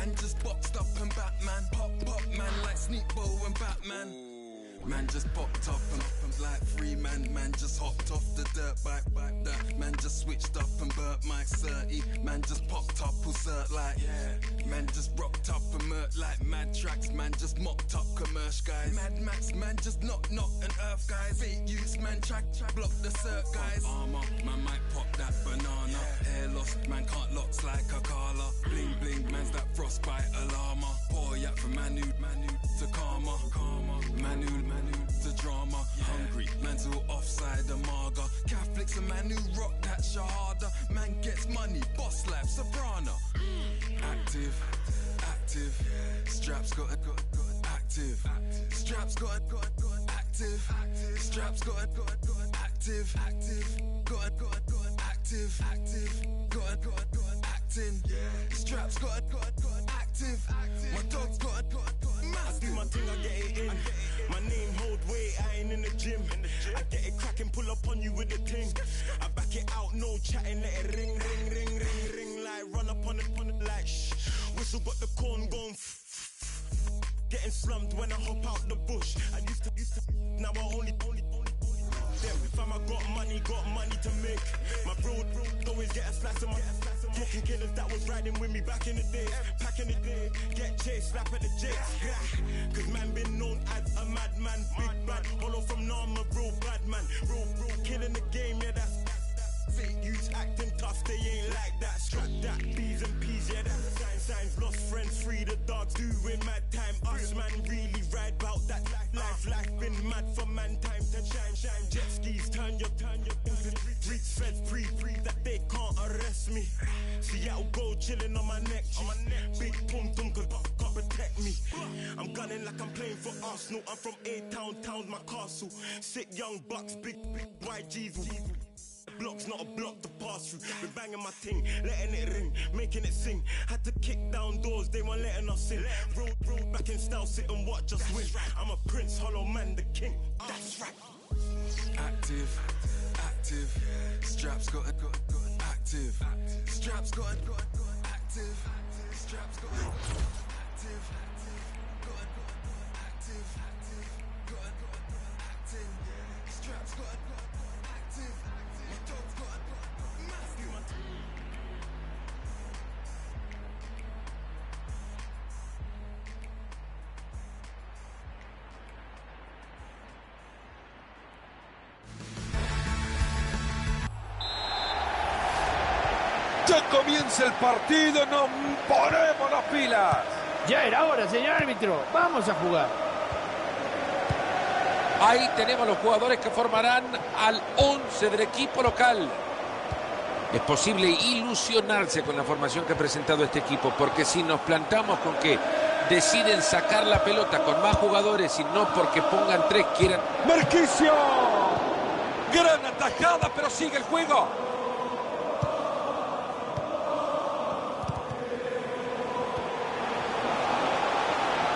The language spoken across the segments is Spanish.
Man just boxed up and Batman. Pop, pop, man like Sneak Bow and Batman. Man just popped up and up and like free man. Man just hopped off the dirt bike, bike that. Man just switched up and burnt my 30. Man just popped up, cert like yeah. Man just rocked up and murked like mad tracks. Man just mopped up commercial guys. Mad Max, man just knock knock and earth guys. Fake use, man track track block the cert guys. Armor, man might pop that banana. Hair lost, man can't locks like a Carla. Bling bling, man's that frostbite alarma. Pour yak for Manu, Manu to karma, karma. Manu, Manu to drama. Hungry, man to offside the marga. Catholics a man who rock that shahada. Man gets money, boss life, soprano. Active, active. Straps got got got active. Straps got active. Straps got active. Active. Got active. Active. Got acting. Straps got active. My dog's got I do my thing, I get it in. My name hold weight, I ain't in the gym. I get it cracking, pull up on you with the ting. I back it out, no chatting, let it ring, ring, ring, ring, ring. Like run up on it, on it like shh. Whistle got the corn going. Getting slummed when I hop out the bush. I used to, used to, now I only, only, only, only them. Fam, I got money, got money to make. My road, road, always get a slice of my. Talking killers that was riding with me back in the day. Packing the day, get chased, slap at the jakes. Cause man been known as a madman, big bad. Hollow from Nama, real bad man. Real, real, killing the game, yeah, that's. Fake use acting tough, they ain't like that. Strap that, B's and P's, yeah, that's signs, signs. Lost friends, free the dogs, doing mad time. Us, man, really ride bout that life. Life, life been mad for man, time to shine, shine. Jet skis, turn your, turn your Reach feds, pre, pre, that they can't arrest me. Seattle gold chilling on my neck, G. Big boom, boom, cause can't protect me. I'm gunning like I'm playing for Arsenal. I'm from A-Town, town's my castle. Sick young bucks, big, big YGs. Block's not a block to pass through. Been banging my thing, letting it ring, making it sing. Had to kick down doors, they weren't letting us in. Roll, roll back in style, sit and watch us win. I'm a prince, hollow man, the king. That's right. active, active. Straps got got active. Straps got got active. Straps got active. Ya comienza el partido, nos ponemos las pilas. Ya era hora, señor árbitro. Vamos a jugar. Ahí tenemos los jugadores que formarán al 11 del equipo local. Es posible ilusionarse con la formación que ha presentado este equipo, porque si nos plantamos con que deciden sacar la pelota con más jugadores y no porque pongan tres, quieran... Marquicio. Gran atajada, pero sigue el juego.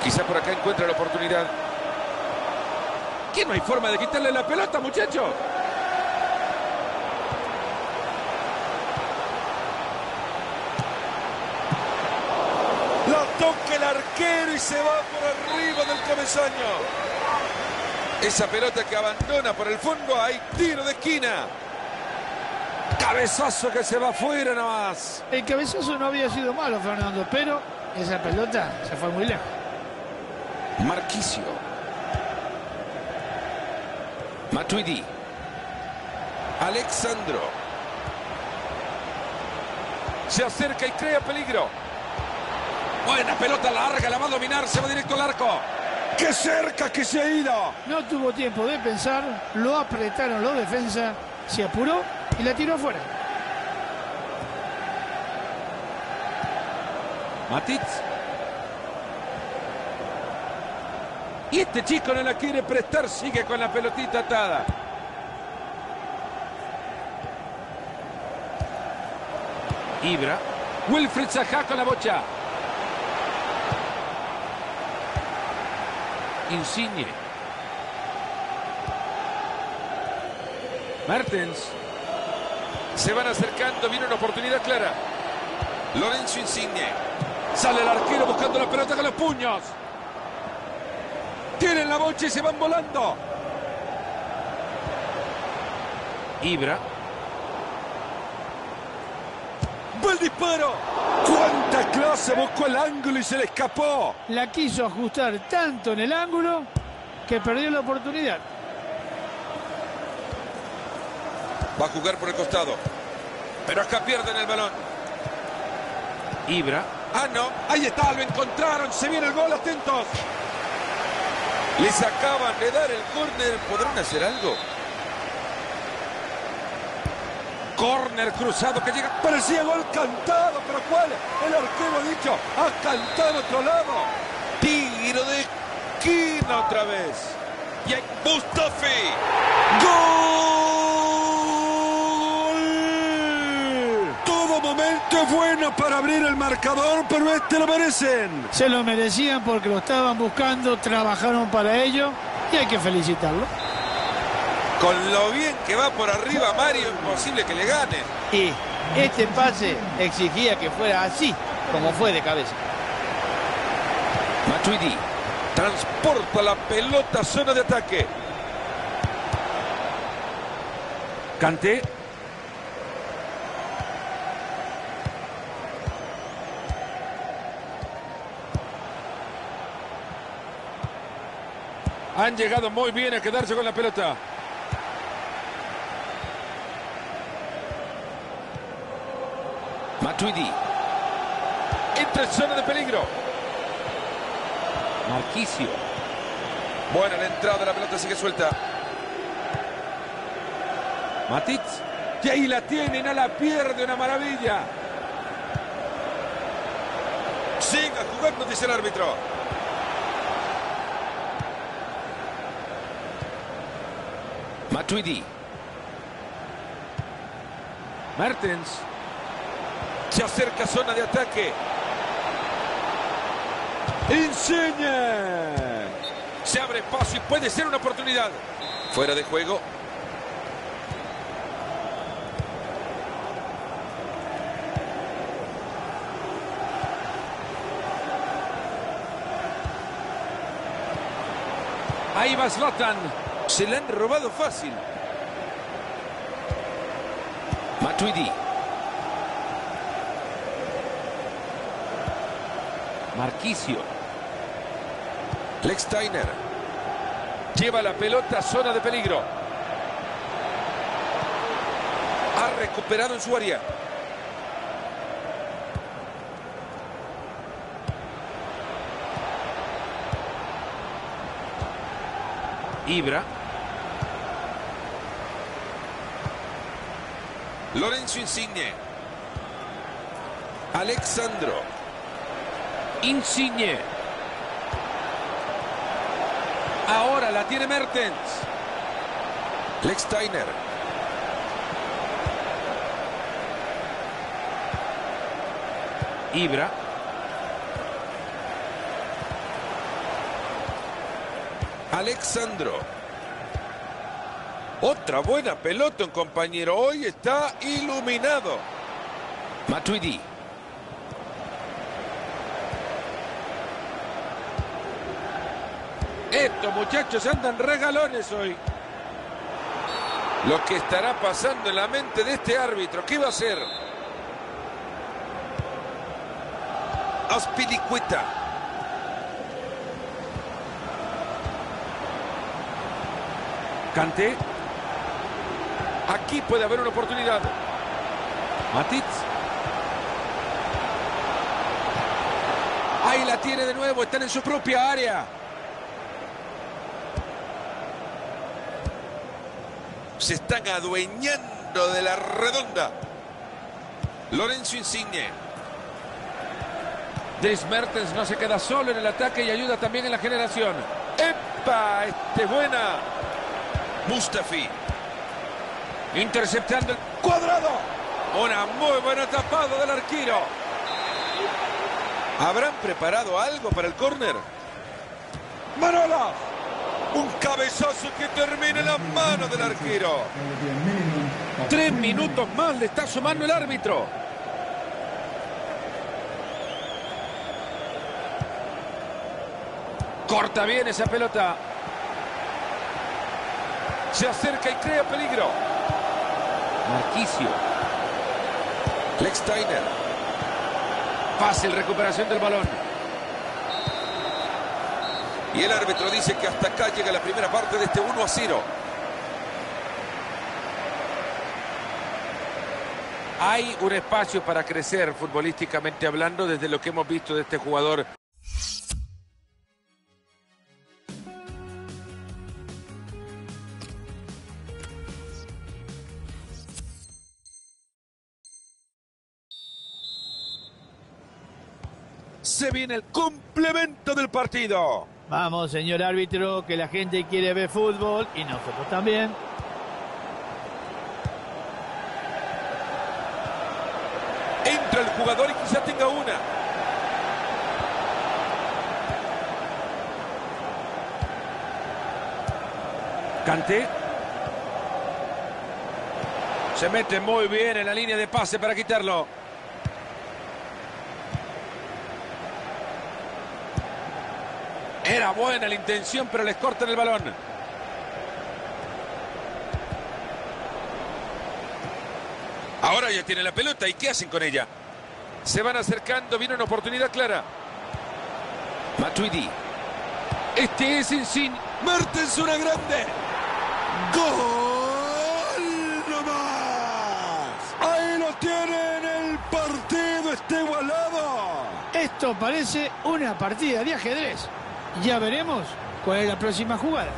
Quizá por acá encuentra la oportunidad. ¿Qué no hay forma de quitarle la pelota, muchacho? La toca el arquero y se va por arriba del cabezaño. Esa pelota que abandona por el fondo, hay tiro de esquina. Cabezazo que se va afuera nomás. El cabezazo no había sido malo, Fernando, pero esa pelota se fue muy lejos. Marquicio. Matuidi. Alexandro. Se acerca y crea peligro. Buena pelota larga, la va a dominar, se va directo al arco. ¡Qué cerca que se ha ido! No tuvo tiempo de pensar, lo apretaron los defensas, se apuró y la tiró afuera. Matic. Y este chico no la quiere prestar, sigue con la pelotita atada. Ibra. Wilfried Zaha con la bocha. Insigne. Mertens. Se van acercando, viene una oportunidad clara. Lorenzo Insigne. Sale el arquero buscando la pelota con los puños. Tienen la bocha y se van volando. Ibra. ¡Buen disparo! ¡Cuánta clase! Buscó el ángulo y se le escapó. La quiso ajustar tanto en el ángulo que perdió la oportunidad. Va a jugar por el costado. Pero acá pierden el balón. Ibra. Ah, no. Ahí está, lo encontraron. Se viene el gol, atentos. Les acaban de dar el córner. ¿Podrán hacer algo? Córner cruzado que llega. Parecía gol cantado, pero ¿cuál? El arquero ha dicho. Ha cantado otro lado. Tiro de esquina otra vez. Y hay Mustafi. ¡Gol! Todo es bueno para abrir el marcador, pero este lo merecen. Se lo merecían porque lo estaban buscando, trabajaron para ello y hay que felicitarlo. Con lo bien que va por arriba Mario, imposible que le gane. Y este pase exigía que fuera así, como fue de cabeza. Matuidi. Transporta la pelota a zona de ataque. Kanté. Han llegado muy bien a quedarse con la pelota. Matuidi. Entra en zona de peligro. Marquisio. Buena la entrada, la pelota sigue suelta. Matic. Y ahí la tiene, no la pierde, una maravilla. Siga jugando, dice el árbitro. Matuidi. Mertens. Se acerca a zona de ataque. Insigne. Se abre paso y puede ser una oportunidad. Fuera de juego. Ahí va Zlatan. Se le han robado fácil. Matuidi. Marquisio. Lex Steiner. Lleva la pelota a zona de peligro. Ha recuperado en su área. Ibra. Lorenzo Insigne. Alexandro. Insigne. Ahora la tiene Mertens. Lex Steiner. Ibra. Alexandro. Otra buena pelota, un compañero. Hoy está iluminado. Matuidi. Estos muchachos andan regalones hoy. Lo que estará pasando en la mente de este árbitro. ¿Qué va a hacer? Aspilicueta. Kanté. Aquí puede haber una oportunidad. Matic. Ahí la tiene de nuevo. Están en su propia área. Se están adueñando de la redonda. Lorenzo Insigne. Dries Mertens no se queda solo en el ataque y ayuda también en la generación. ¡Epa! Este es buena. Mustafi. Interceptando el Cuadrado. Una muy buena tapada del arquero. ¿Habrán preparado algo para el córner? Manola. Un cabezazo que termina en la mano del arquero. Tres minutos más le está sumando el árbitro. Corta bien esa pelota. Se acerca y crea peligro. Marquicio. Lex Steiner. Fácil recuperación del balón. Y el árbitro dice que hasta acá llega la primera parte de este 1 a 0. Hay un espacio para crecer futbolísticamente hablando desde lo que hemos visto de este jugador. Se viene el complemento del partido. Vamos, señor árbitro, que la gente quiere ver fútbol y nosotros también. Entra el jugador y quizá tenga una. Cante. Se mete muy bien en la línea de pase para quitarlo. Buena la intención, pero les cortan el balón. Ahora ya tiene la pelota. ¿Y qué hacen con ella? Se van acercando, viene una oportunidad clara. Matuidi. Este es Insigne. Mertens una grande. ¡Gol! ¡No más! Ahí lo tienen. El partido está igualado. Esto parece una partida de ajedrez. Ya veremos cuál es la próxima jugada.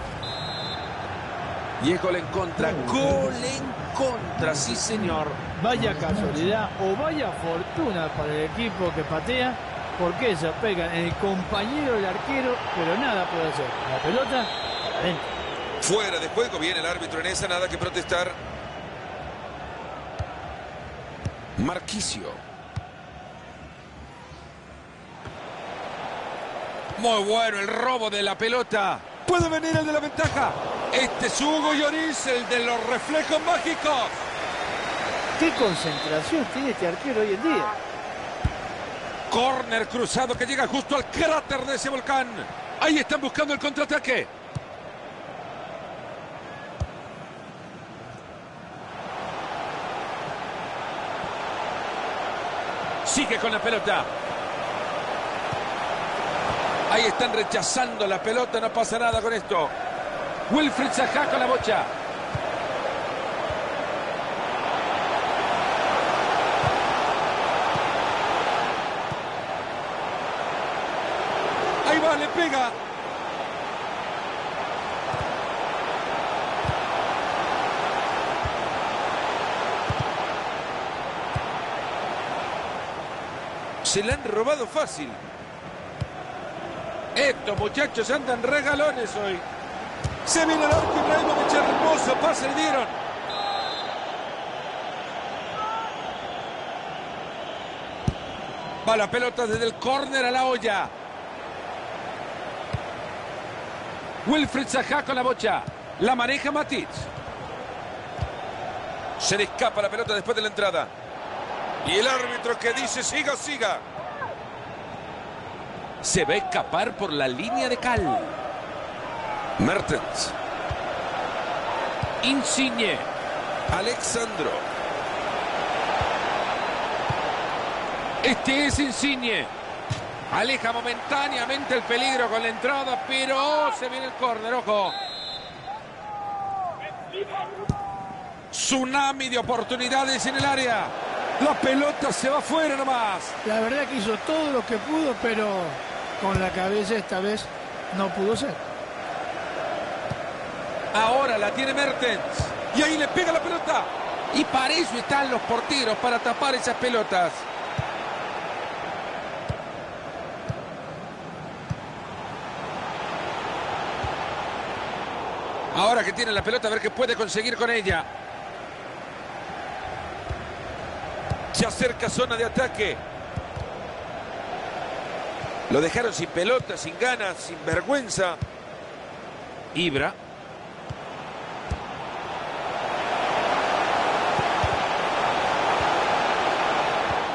Y es gol en contra. Gol en contra, sí señor. Vaya casualidad o vaya fortuna para el equipo que patea, porque se pega en el compañero del arquero, pero nada puede hacer. La pelota, entra. Fuera de juego viene el árbitro en esa. Nada que protestar. Marquicio. Muy bueno el robo de la pelota. Puede venir el de la ventaja. Este es Hugo Lloris, el de los reflejos mágicos. ¿Qué concentración tiene este arquero hoy en día? Corner cruzado que llega justo al cráter de ese volcán. Ahí están buscando el contraataque. Sigue con la pelota. Ahí están rechazando la pelota, no pasa nada con esto. Wilfried Zaha con la bocha. Ahí va, le pega. Se la han robado fácil. Estos muchachos andan regalones hoy. Se viene el arco Ibrahimovic, hermoso pase le dieron. Va la pelota desde el córner a la olla. Wilfried Zaha con la bocha. La maneja Matic. Se le escapa la pelota después de la entrada. Y el árbitro que dice siga, siga. Se va a escapar por la línea de cal. Mertens. Insigne. Alexandro. Este es Insigne. Aleja momentáneamente el peligro con la entrada, pero se viene el córner, ojo. Tsunami de oportunidades en el área. La pelota se va fuera nomás. La verdad que hizo todo lo que pudo, pero con la cabeza esta vez no pudo ser. Ahora la tiene Mertens. Y ahí le pega la pelota. Y para eso están los porteros, para tapar esas pelotas. Ahora que tiene la pelota, a ver qué puede conseguir con ella. Se acerca zona de ataque. Lo dejaron sin pelota, sin ganas, sin vergüenza. Ibra.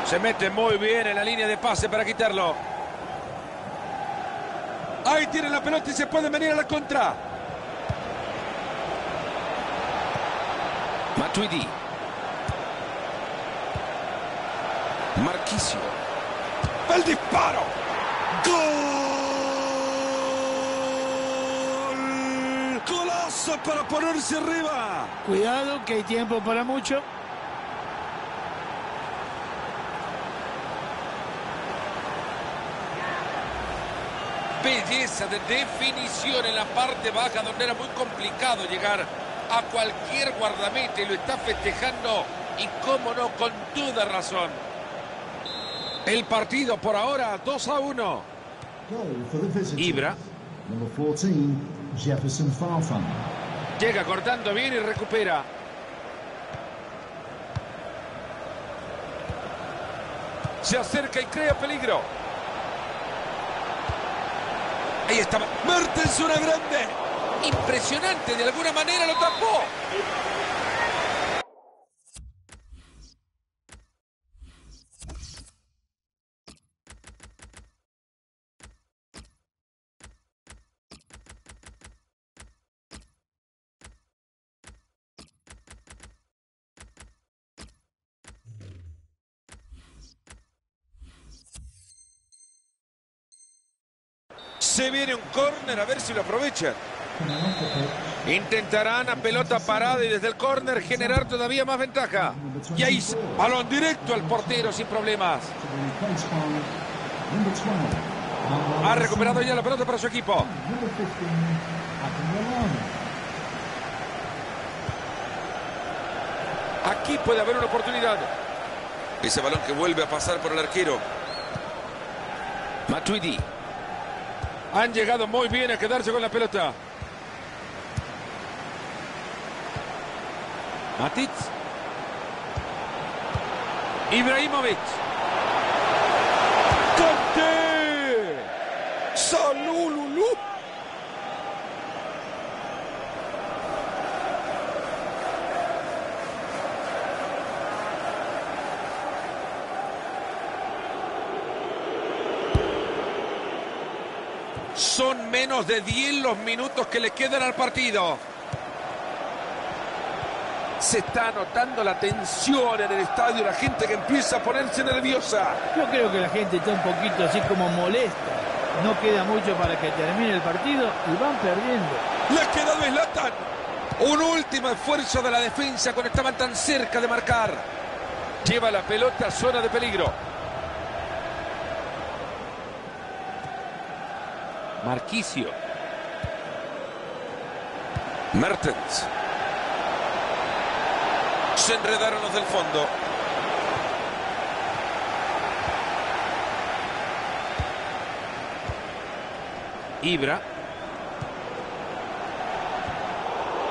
Se mete muy bien en la línea de pase para quitarlo. Ahí tiene la pelota y se puede venir a la contra. Matuidi. Marquisio. ¡El disparo! ¡Gol! ¡Golazo para ponerse arriba! Cuidado que hay tiempo para mucho. Belleza de definición en la parte baja donde era muy complicado llegar a cualquier guardameta y lo está festejando y cómo no, con toda razón. El partido por ahora 2 a 1. Ibra Number 14, Jefferson Farfan. llega cortando bien y recupera. Se acerca y crea peligro. Ahí está. Mertens, una grande. Impresionante, de alguna manera lo tapó. Se viene un córner, a ver si lo aprovechan. Intentarán a pelota parada y desde el córner generar todavía más ventaja. Y ahí, balón directo al portero sin problemas. To be replaced by number 12. Number Ha recuperado ya la pelota para su equipo. Number 15, Hakan Lallana. Aquí puede haber una oportunidad. Ese balón que vuelve a pasar por el arquero. Matuidi. Han llegado muy bien a quedarse con la pelota. Matic. Ibrahimovic. ¡Conte! ¡Salululú! Son menos de 10 los minutos que le quedan al partido. Se está notando la tensión en el estadio, la gente que empieza a ponerse nerviosa. Yo creo que la gente está un poquito así como molesta. No queda mucho para que termine el partido y van perdiendo. Le ha quedado Zlatan. Un último esfuerzo de la defensa cuando estaban tan cerca de marcar. Lleva la pelota a zona de peligro. Marquisio. Mertens. Se enredaron los del fondo. Ibra.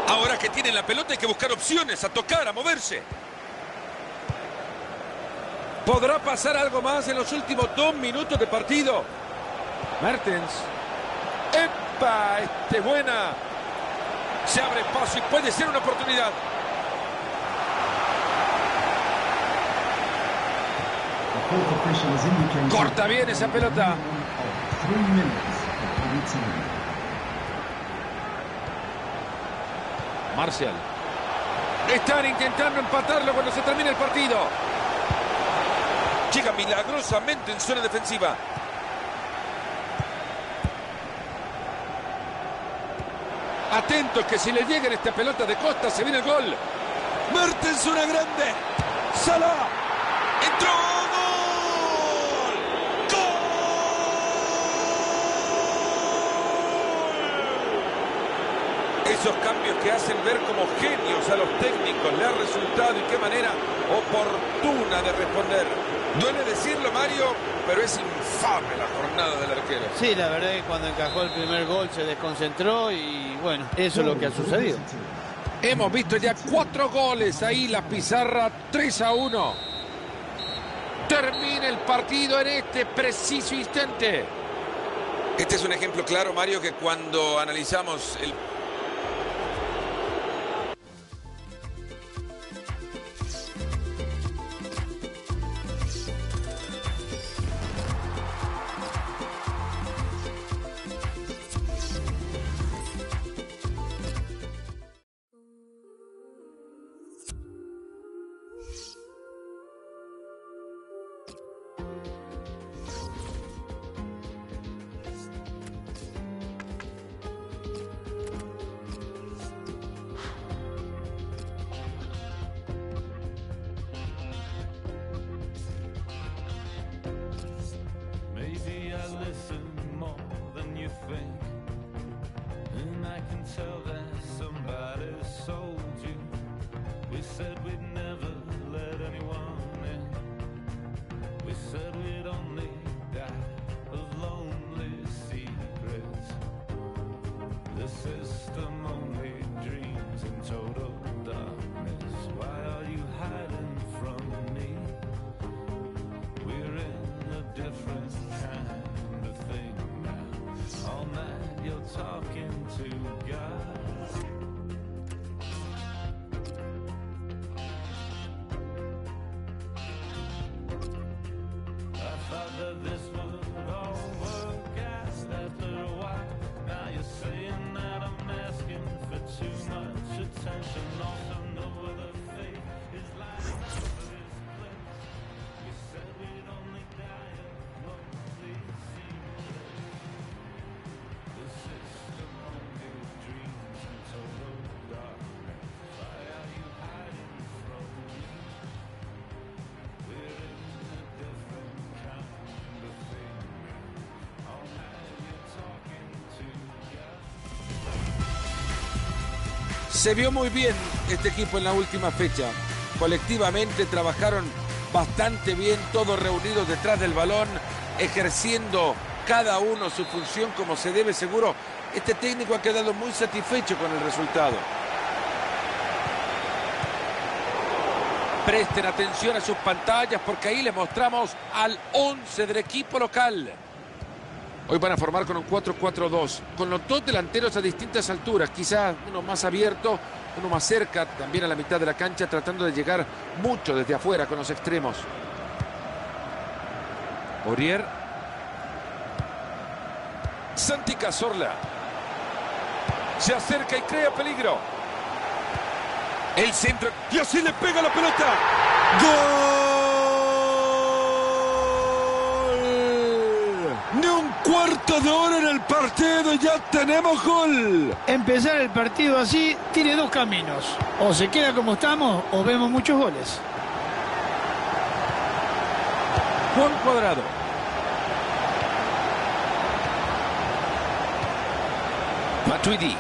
Ahora que tienen la pelota hay que buscar opciones, a tocar, a moverse. ¿Podrá pasar algo más en los últimos dos minutos de partido? Mertens. ¡Epa! Este es buena. Se abre paso y puede ser una oportunidad. Corta bien esa pelota. Marcial. Están intentando empatarlo cuando se termine el partido. Llega milagrosamente en zona defensiva. Atentos que si le llegan esta pelota de costa se viene el gol. Mertens una grande. Salah. Entró. Gol. Gol. Esos cambios que hacen ver como genios a los técnicos le ha resultado y qué manera oportuna de responder. Duele decirlo, Mario, pero es infame la jornada del arquero. Sí, la verdad es que cuando encajó el primer gol se desconcentró y bueno, eso es lo que ha sucedido. Hemos visto ya cuatro goles ahí, la pizarra 3 a 1. Termina el partido en este preciso instante. Este es un ejemplo claro, Mario, que cuando analizamos el Se vio muy bien este equipo en la última fecha. Colectivamente trabajaron bastante bien, todos reunidos detrás del balón, ejerciendo cada uno su función como se debe. Seguro, este técnico ha quedado muy satisfecho con el resultado. Presten atención a sus pantallas porque ahí les mostramos al 11 del equipo local. Hoy van a formar con un 4-4-2, con los dos delanteros a distintas alturas, quizás uno más abierto, uno más cerca, también a la mitad de la cancha, tratando de llegar mucho desde afuera con los extremos. Orier. Santi Cazorla. Se acerca y crea peligro. El centro. Y así le pega la pelota. ¡Gol! Ni un en el partido ya tenemos gol. Empezar el partido así tiene dos caminos. O se queda como estamos o vemos muchos goles. Juan Cuadrado. Matuidi.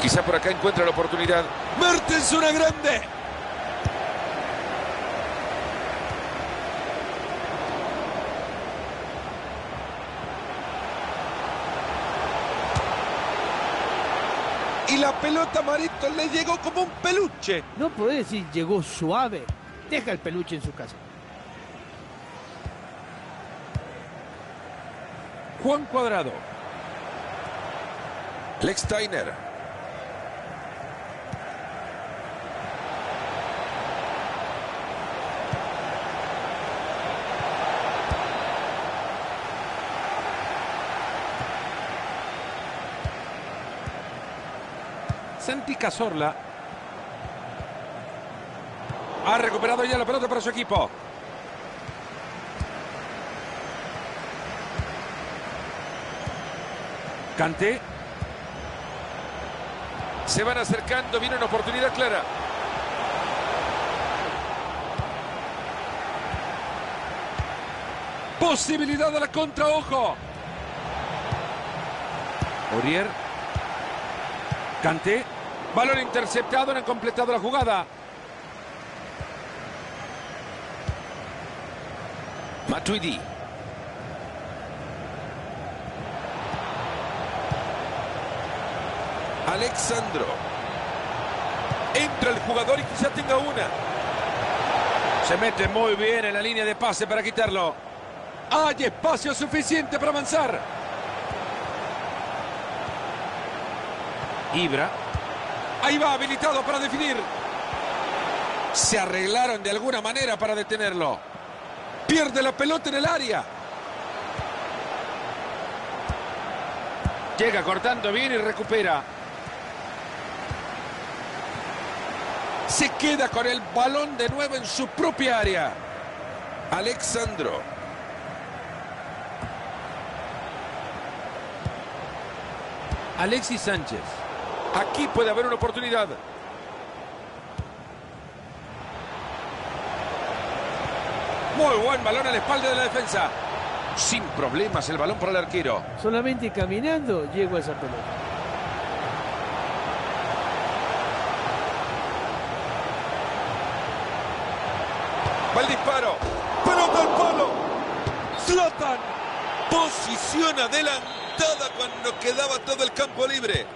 Quizá por acá encuentra la oportunidad. Mertens una grande. La pelota Marito le llegó como un peluche. No podés decir llegó suave. Deja el peluche en su casa. Juan Cuadrado. Lex Steiner. Santi Cazorla. Ha recuperado ya la pelota para su equipo. Canté. Se van acercando, viene una oportunidad clara. Posibilidad de la contra, ojo. Orier. Canté. Balón interceptado, no han completado la jugada. Matuidi. Alexandro. Entra el jugador y quizá tenga una. Se mete muy bien en la línea de pase para quitarlo. Hay espacio suficiente para avanzar. Ibra. Ahí va habilitado para definir. Se arreglaron de alguna manera para detenerlo. Pierde la pelota en el área. Llega cortando bien y recupera. Se queda con el balón de nuevo en su propia área. Alexandro. Alexis Sánchez. Aquí puede haber una oportunidad. Muy buen balón a la espalda de la defensa. Sin problemas el balón para el arquero. Solamente caminando llego a esa pelota. Va el disparo. Pelota al palo. Zlatan. Posición adelantada cuando quedaba todo el campo libre.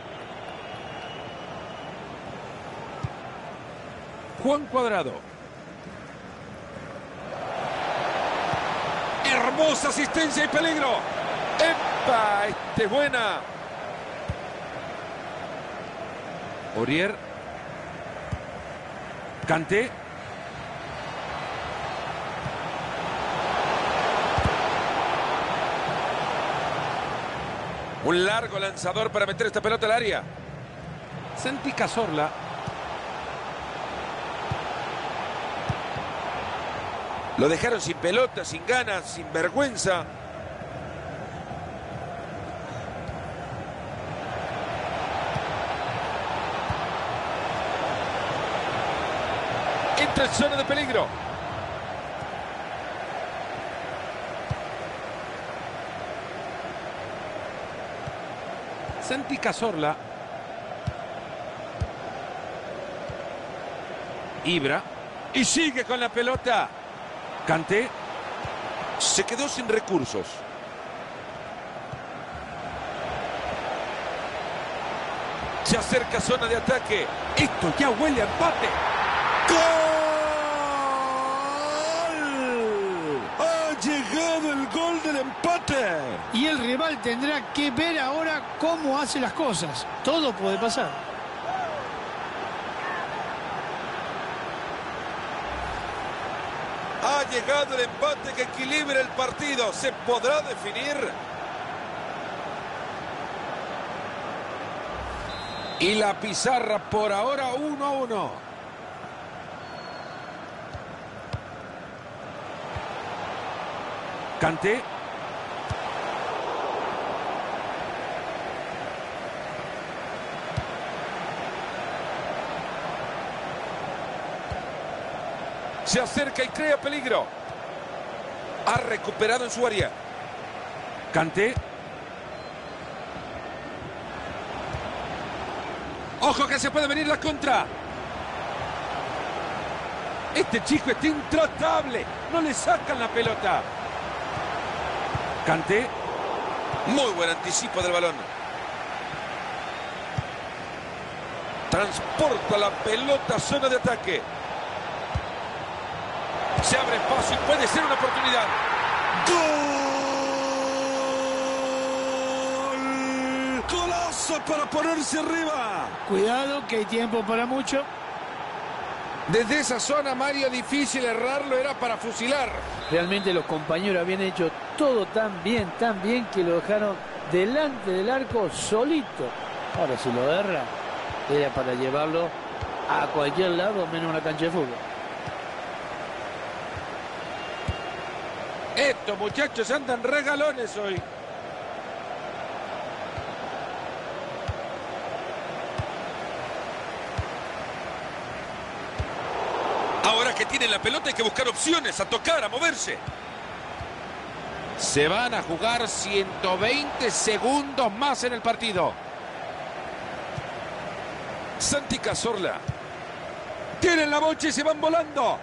Juan Cuadrado. Hermosa asistencia y peligro. ¡Epa! Este es buena. Orier. Un largo lanzador para meter esta pelota al área. Santi Cazorla. Lo dejaron sin pelota, sin ganas, sin vergüenza. Entra en zona de peligro. Santi Cazorla. Ibra. Y sigue con la pelota. Canté. Se quedó sin recursos. Se acerca zona de ataque. Esto ya huele a empate. ¡Gol! Ha llegado el gol del empate. Y el rival tendrá que ver ahora cómo hace las cosas. Todo puede pasar. Ha llegado el empate que equilibra el partido. ¿Se podrá definir? Y la pizarra por ahora 1 a 1. Canté. Se acerca y crea peligro. Ha recuperado en su área. Canté. Ojo que se puede venir la contra. Este chico está intratable. No le sacan la pelota. Canté. Muy buen anticipo del balón. Transporta la pelota a zona de ataque. Puede ser una oportunidad. ¡Gol! ¡Golazo para ponerse arriba! Cuidado que hay tiempo para mucho. Desde esa zona, Mario, difícil errarlo, era para fusilar. Realmente los compañeros habían hecho todo tan bien, tan bien que lo dejaron delante del arco solito. Ahora si lo erra, era para llevarlo a cualquier lado menos una cancha de fútbol. Estos muchachos andan regalones hoy. Ahora que tienen la pelota hay que buscar opciones, a tocar, a moverse. Se van a jugar 120 segundos más en el partido. Santi Cazorla. Tienen la bocha y se van volando.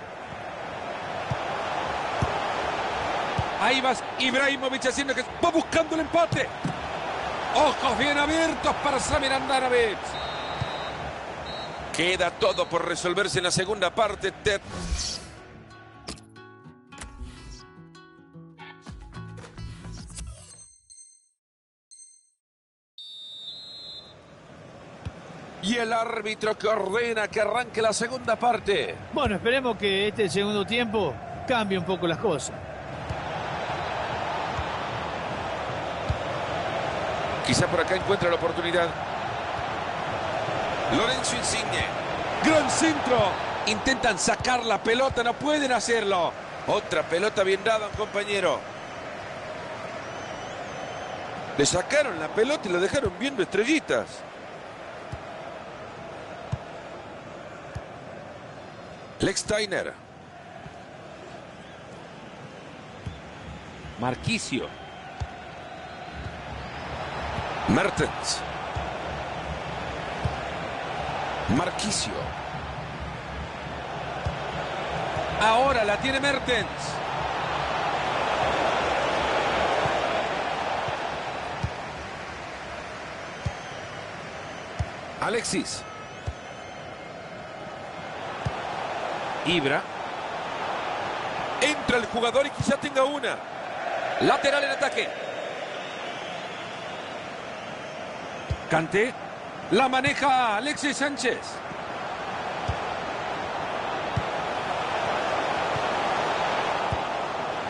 Ahí va Ibrahimovic haciendo que va buscando el empate. Ojos bien abiertos para Samir Andanovic. Queda todo por resolverse en la segunda parte. Y el árbitro que ordena que arranque la segunda parte. Bueno, esperemos que este segundo tiempo cambie un poco las cosas. Quizá por acá encuentra la oportunidad. Lorenzo Insigne. Gran centro. Intentan sacar la pelota, no pueden hacerlo. Otra pelota bien dada un compañero. Le sacaron la pelota y lo dejaron viendo estrellitas. Lex Steiner. Marquicio. Mertens. Marquicio. Ahora la tiene Mertens. Alexis. Ibra. Entra el jugador y quizá tenga una. Lateral en ataque. Canté. La maneja Alexis Sánchez.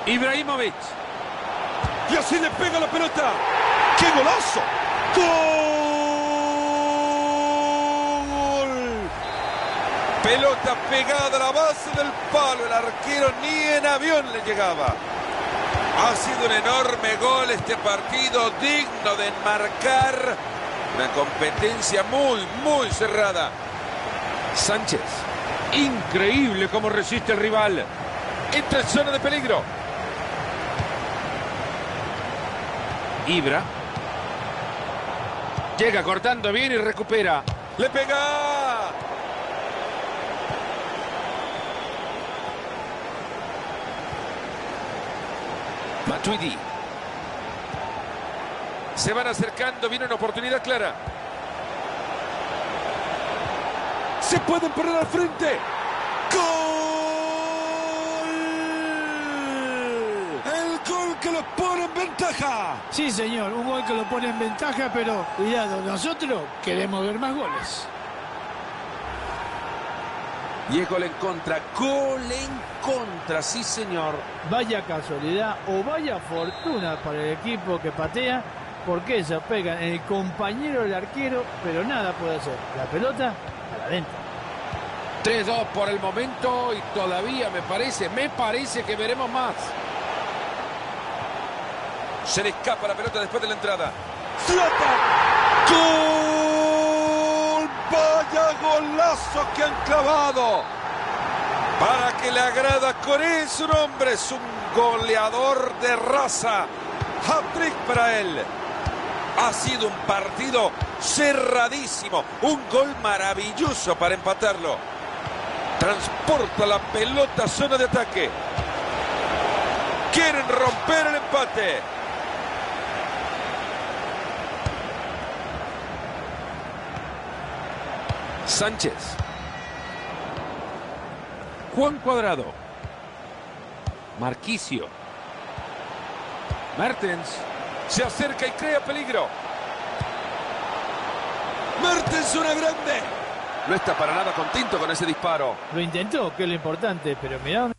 Ibrahimovic. Y así le pega la pelota. ¡Qué golazo! ¡Gol! Pelota pegada a la base del palo. El arquero ni en avión le llegaba. Ha sido un enorme gol este partido, digno de enmarcar una competencia muy, muy cerrada. Sánchez. Increíble cómo resiste el rival. Entra en zona de peligro. Ibra. Llega cortando bien y recupera. ¡Le pega! Matuidi. Se van acercando, viene una oportunidad clara. Se pueden poner al frente. ¡Gol! El gol que los pone en ventaja. Sí, señor, un gol que lo pone en ventaja, pero cuidado, nosotros queremos ver más goles. Y es gol en contra. Gol en contra, sí señor. Vaya casualidad o vaya fortuna para el equipo que patea, porque ella pega en el compañero del arquero, pero nada puede hacer. La pelota a la adentro. 3-2 por el momento y todavía me parece, me parece que veremos más. Se le escapa la pelota después de la entrada. ¡Zlatan! ¡Gol! ¡Vaya golazo que han clavado! Para que le agrada Coré su nombre, es un goleador de raza. Hat-trick para él. Ha sido un partido cerradísimo, un gol maravilloso para empatarlo. Transporta la pelota a zona de ataque. Quieren romper el empate. Sánchez. Juan Cuadrado. Marquicio. Mertens. Se acerca y crea peligro. Mertens una grande. No está para nada contento con ese disparo. Lo intentó, que es lo importante, pero mirá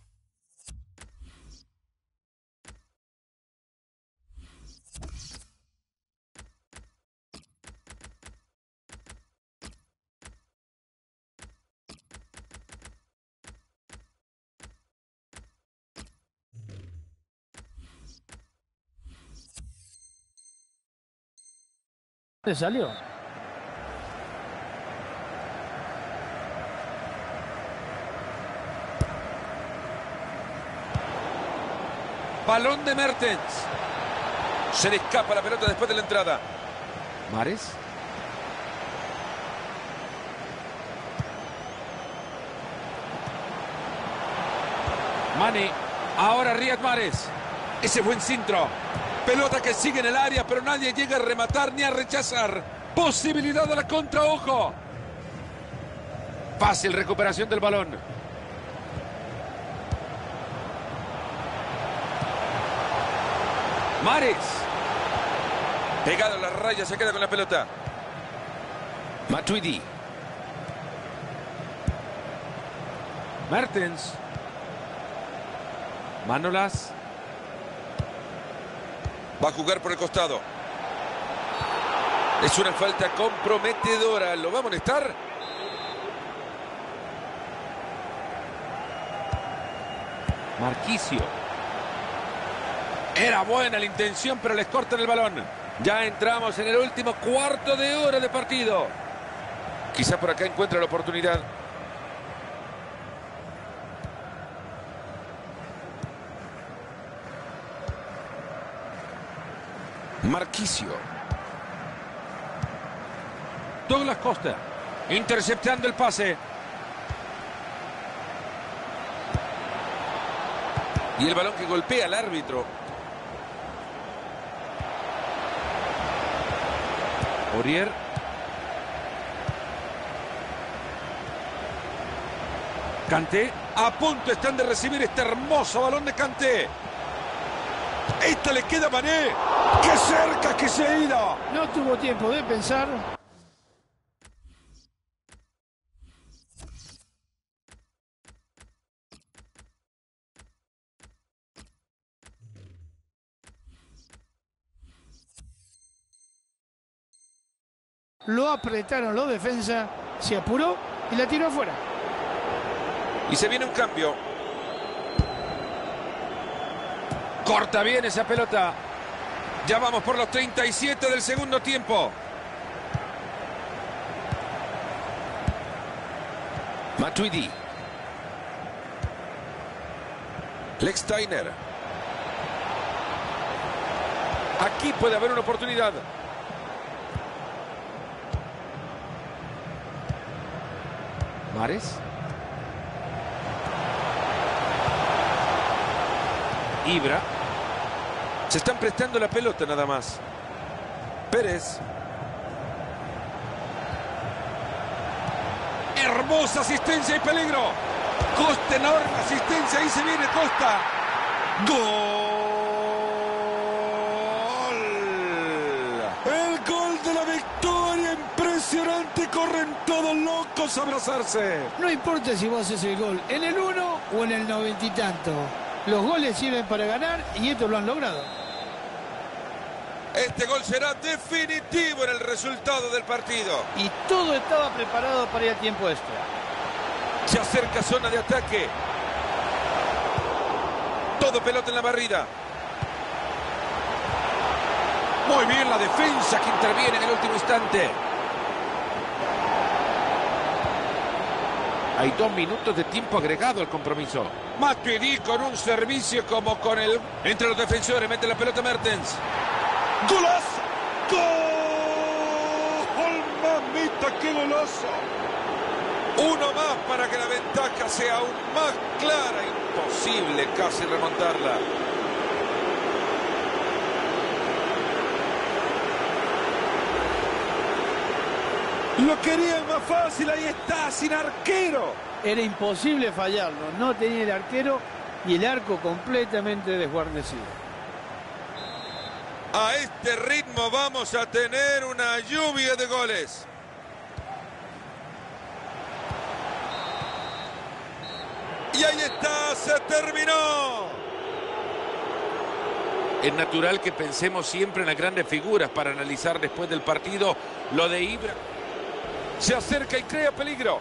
dónde- ¿Dónde salió? Balón de Mertens. Se le escapa la pelota después de la entrada. Mares. Mane. Ahora Riyad Mares. Ese buen cintro. Pelota que sigue en el área, pero nadie llega a rematar ni a rechazar. Posibilidad de la contra, ojo. Fácil recuperación del balón. Mares. Pegado a la raya, se queda con la pelota. Matuidi. Mertens. Manolas. Va a jugar por el costado. Es una falta comprometedora. ¿Lo va a amonestar? Marquicio. Era buena la intención, pero les cortan el balón. Ya entramos en el último cuarto de hora de partido. Quizá por acá encuentra la oportunidad. Marquicio. Douglas Costa. Interceptando el pase. Y el balón que golpea al árbitro. Orier. Canté. A punto están de recibir este hermoso balón de Canté. Esta le queda a Mané. ¡Qué cerca que se ha ido! No tuvo tiempo de pensar. lo apretaron los defensas, se apuró y la tiró afuera. Y se viene un cambio. Corta bien esa pelota. Ya vamos por los 37 del segundo tiempo. Matuidi. Lex Steiner. Aquí puede haber una oportunidad. Mares. Ibra. Se están prestando la pelota nada más. Pérez. Hermosa asistencia y peligro. Costa enorme asistencia. Ahí se viene Costa. Gol. El gol de la victoria. Impresionante. Corren todos locos a abrazarse. No importa si vos haces el gol en el 1 o en el noventa y tanto. Los goles sirven para ganar y esto lo han logrado. Este gol será definitivo en el resultado del partido. Y todo estaba preparado para ir a tiempo extra. Se acerca zona de ataque. Todo pelota en la barrida. Muy bien la defensa que interviene en el último instante. Hay dos minutos de tiempo agregado al compromiso. Matuidi con un servicio como con el... Entre los defensores, mete la pelota Mertens. ¡Golazo! ¡Gol! ¡Mamita, qué golazo! Uno más para que la ventaja sea aún más clara. Imposible casi remontarla. Lo querían más fácil, ahí está, sin arquero. Era imposible fallarlo. No tenía el arquero y el arco completamente desguarnecido. A este ritmo vamos a tener una lluvia de goles. Y ahí está, se terminó. Es natural que pensemos siempre en las grandes figuras para analizar después del partido lo de Ibra. Se acerca y crea peligro.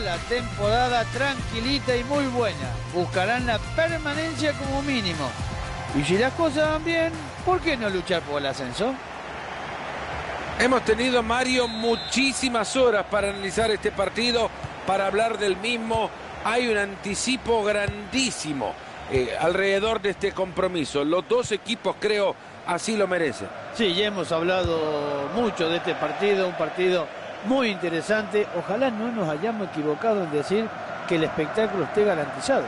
la temporada tranquilita y muy buena. Buscarán la permanencia como mínimo. Y si las cosas van bien, ¿por qué no luchar por el ascenso? Hemos tenido, Mario, muchísimas horas para analizar este partido, para hablar del mismo. Hay un anticipo grandísimo eh, alrededor de este compromiso. Los dos equipos, creo, así lo merecen. Sí, ya hemos hablado mucho de este partido, un partido muy interesante. Ojalá no nos hayamos equivocado en decir que el espectáculo esté garantizado.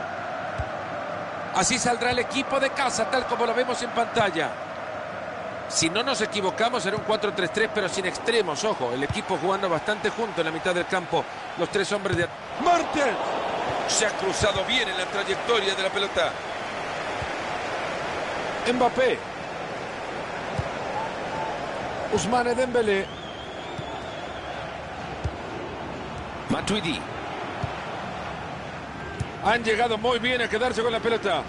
Así saldrá el equipo de casa, tal como lo vemos en pantalla. Si no nos equivocamos, será un 4-3-3, pero sin extremos. Ojo, el equipo jugando bastante junto en la mitad del campo. Los tres hombres de... ¡Martens! Se ha cruzado bien en la trayectoria de la pelota. Mbappé. Ousmane Dembélé. Matuidi. Han llegado muy bien a quedarse con la pelota.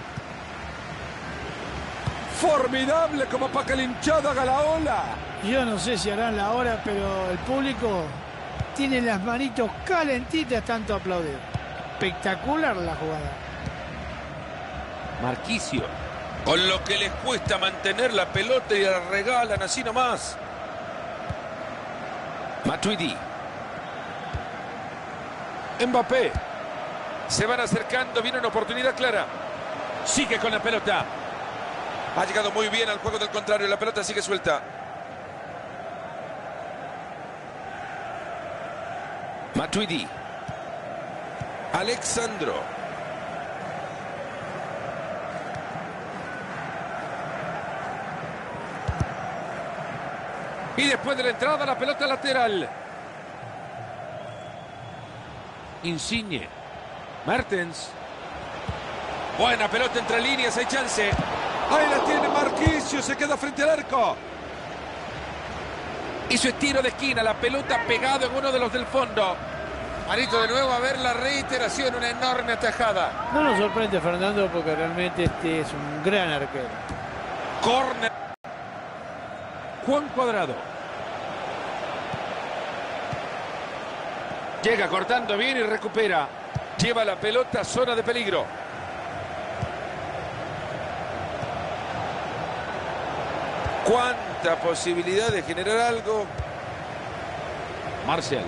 Formidable como para que la hinchada haga la ola. Yo no sé si harán la hora, pero el público tiene las manitos calentitas tanto aplaudir. Espectacular la jugada. Marquicio. Con lo que les cuesta mantener la pelota y la regalan así nomás. Matuidi. Mbappé. Se van acercando, viene una oportunidad clara. Sigue con la pelota. Ha llegado muy bien al juego del contrario, la pelota sigue suelta. Matuidi. Alexandro. Y después de la entrada, la pelota lateral. Insigne. Mertens. Buena pelota entre líneas, hay chance. Ahí la tiene Marquisio, se queda frente al arco. Hizo estiro de esquina, la pelota pegado en uno de los del fondo. Marito de nuevo a ver la reiteración, una enorme atajada. No nos sorprende Fernando porque realmente este es un gran arquero. Corner. Juan Cuadrado. Llega cortando bien y recupera. Lleva la pelota a zona de peligro. Cuánta posibilidad de generar algo. Marcial.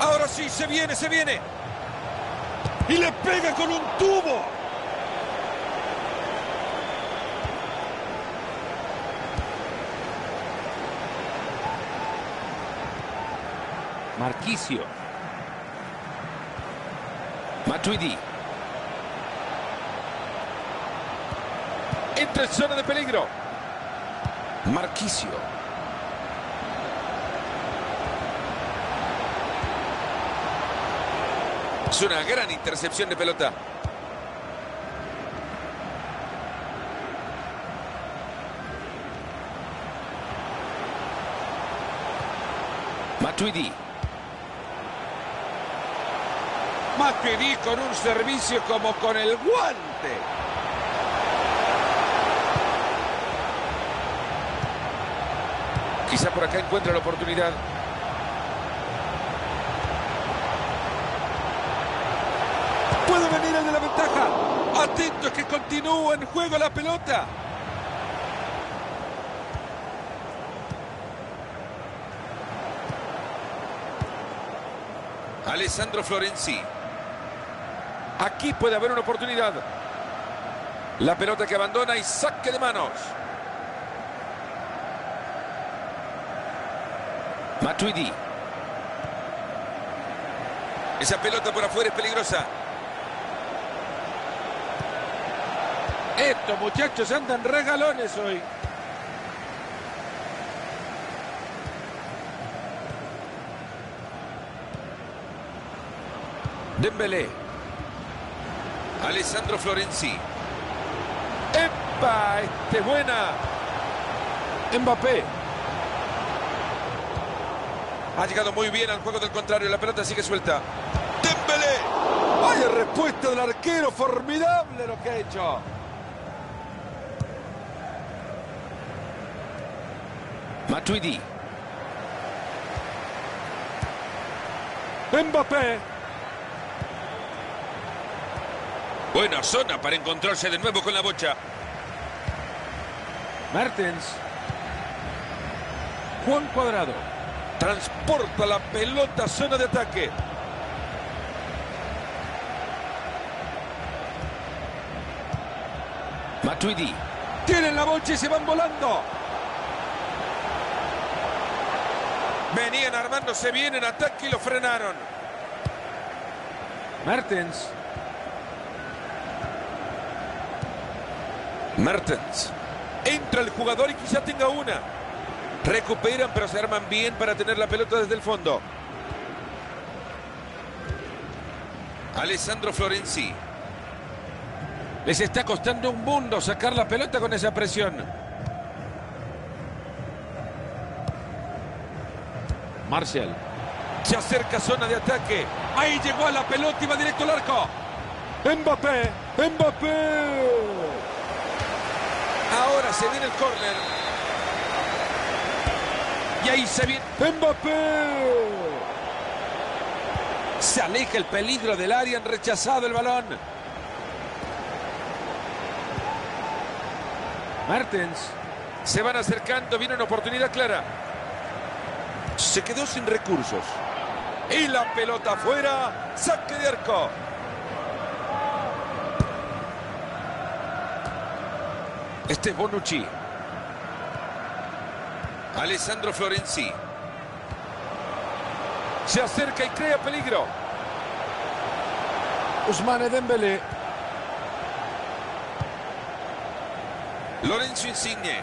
Ahora sí, se viene, se viene. Y le pega con un tubo. Marquicio. Matuidi. Entra en zona de peligro. Marquicio. Es una gran intercepción de pelota. Matuidi. Matuidi con un servicio como con el guante. Quizá por acá encuentra la oportunidad. Puede venir el de la ventaja. Atento es que continúa en juego la pelota. Alessandro Florenzi. Aquí puede haber una oportunidad. La pelota que abandona y saque de manos. Matuidi. Esa pelota por afuera es peligrosa. Estos muchachos andan regalones hoy. Dembélé. Alessandro Florenzi. ¡Epa! Este es buena. Mbappé. Ha llegado muy bien al juego del contrario. La pelota sigue suelta. Dembélé. Vaya respuesta del arquero. Formidable lo que ha hecho. Matuidi. Mbappé. Buena zona para encontrarse de nuevo con la bocha. Mertens. Juan Cuadrado. Transporta la pelota a zona de ataque. Matuidi. Tienen la bocha y se van volando. Venían armándose bien en ataque y lo frenaron. Mertens. Mertens. Entra el jugador y quizá tenga una. Recuperan, pero se arman bien para tener la pelota desde el fondo. Alessandro Florenzi. Les está costando un mundo sacar la pelota con esa presión. Marcial. Se acerca zona de ataque. Ahí llegó a la pelota y va directo al arco. Mbappé. Mbappé. Se viene el córner. Y ahí se viene Mbappé. Se aleja el peligro del área. Han rechazado el balón. Mertens. Se van acercando. Viene una oportunidad clara. Se quedó sin recursos. Y la pelota afuera. Saque de arco. Este es Bonucci. Alessandro Florenzi. Se acerca y crea peligro. Ousmane Dembélé. Lorenzo Insigne.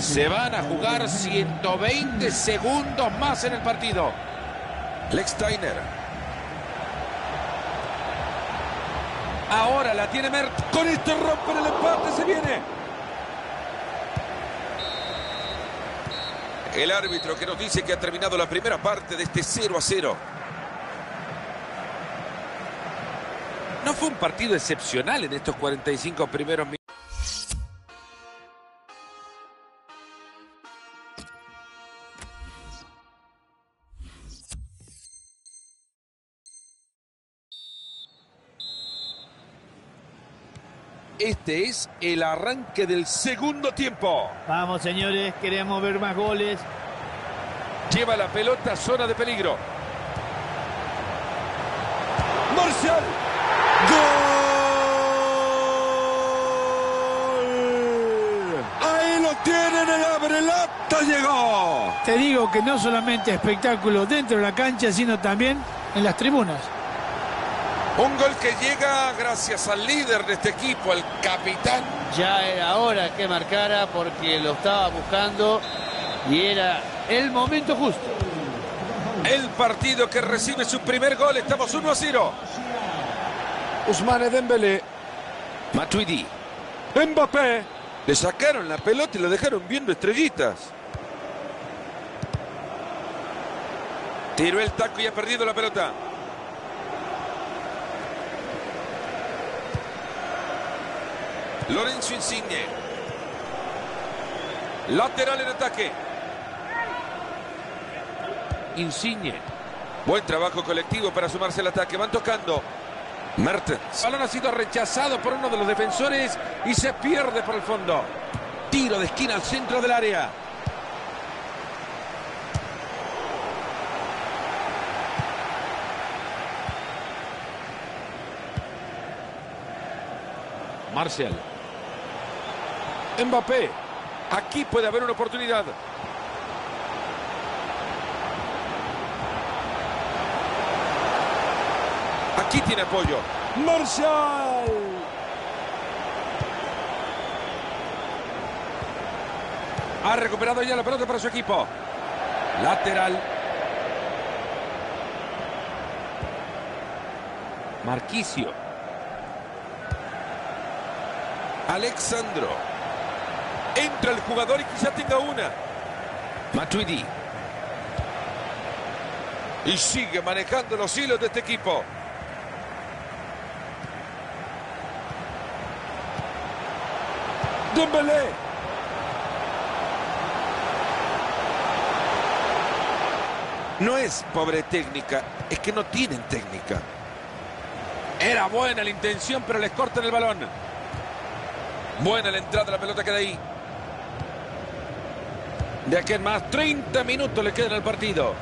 Se van a jugar 120 segundos más en el partido. Lex Steiner. Ahora la tiene Mert. Con esto rompen el empate. Se viene. El árbitro que nos dice que ha terminado la primera parte de este 0 a 0. No fue un partido excepcional en estos 45 primeros minutos. Este es el arranque del segundo tiempo. Vamos, señores, queremos ver más goles. Lleva la pelota a zona de peligro. Marcial. ¡Gol! Ahí lo tienen, el abrelata llegó. Te digo que no solamente espectáculo dentro de la cancha, sino también en las tribunas. Un gol que llega gracias al líder de este equipo, el capitán. Ya era hora que marcara porque lo estaba buscando y era el momento justo. El partido que recibe su primer gol. Estamos 1 a 0. Usmane Dembélé. Matuidi. Mbappé. Le sacaron la pelota y lo dejaron viendo estrellitas. Tiró el taco y ha perdido la pelota. Lorenzo Insigne. Lateral en ataque. Insigne. Buen trabajo colectivo para sumarse al ataque. Van tocando. Mertens. Balón ha sido rechazado por uno de los defensores y se pierde por el fondo. Tiro de esquina al centro del área. Marcial. Mbappé. Aquí puede haber una oportunidad. Aquí tiene apoyo. Marcial. Ha recuperado ya la pelota para su equipo. Lateral. Marquicio. Alexandro. Entra el jugador y quizá tenga una. Matuidi. Y sigue manejando los hilos de este equipo. Dembélé. No es pobre técnica, es que no tienen técnica. Era buena la intención, pero les cortan el balón. Buena la entrada, la pelota queda ahí. De aquí en más, 30 minutos le quedan al partido.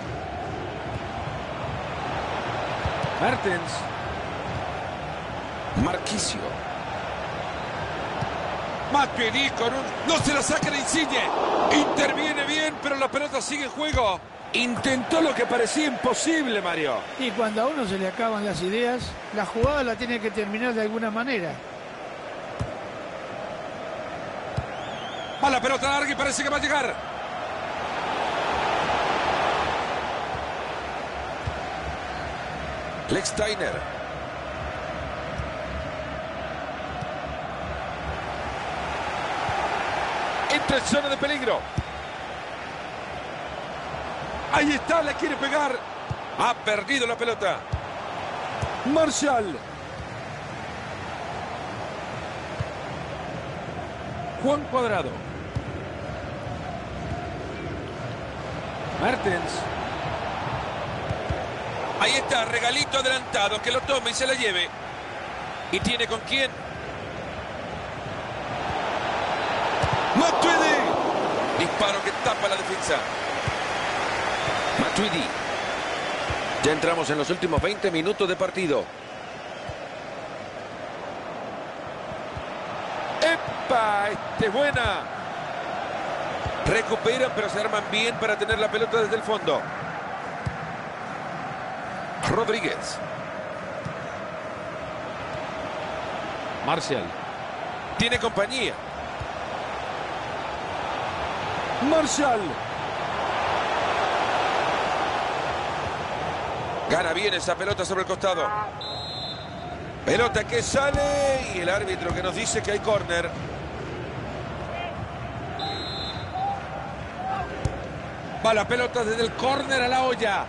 Mertens. Marquicio. Matuidi con un... No se la saca de Insigne. Interviene bien, pero la pelota sigue en juego. Intentó lo que parecía imposible, Mario. Y cuando a uno se le acaban las ideas, la jugada la tiene que terminar de alguna manera. Va la pelota larga y parece que va a llegar. Lex Steiner. Entra en zona de peligro. Ahí está, le quiere pegar. Ha perdido la pelota. Marshall. Juan Cuadrado. Mertens. Ahí está, regalito adelantado, que lo tome y se la lleve. ¿Y tiene con quién? Matuidi. Disparo que tapa la defensa. Matuidi. Ya entramos en los últimos 20 minutos de partido. ¡Epa! Este es buena. Recuperan, pero se arman bien para tener la pelota desde el fondo. Rodríguez. Marcial. Tiene compañía. Marshall. Gana bien esa pelota sobre el costado. Pelota que sale y el árbitro que nos dice que hay córner. Va la pelota desde el córner a la olla.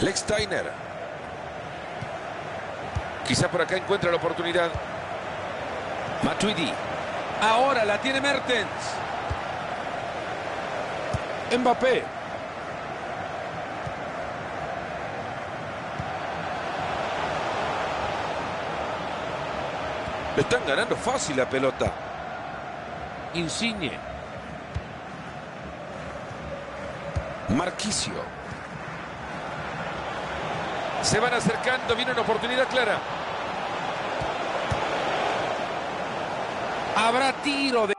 Lex Steiner. Quizá por acá encuentra la oportunidad. Matuidi. Ahora la tiene Mertens. Mbappé. Le están ganando fácil la pelota. Insigne. Marquicio. Se van acercando, viene una oportunidad clara. Habrá tiro de...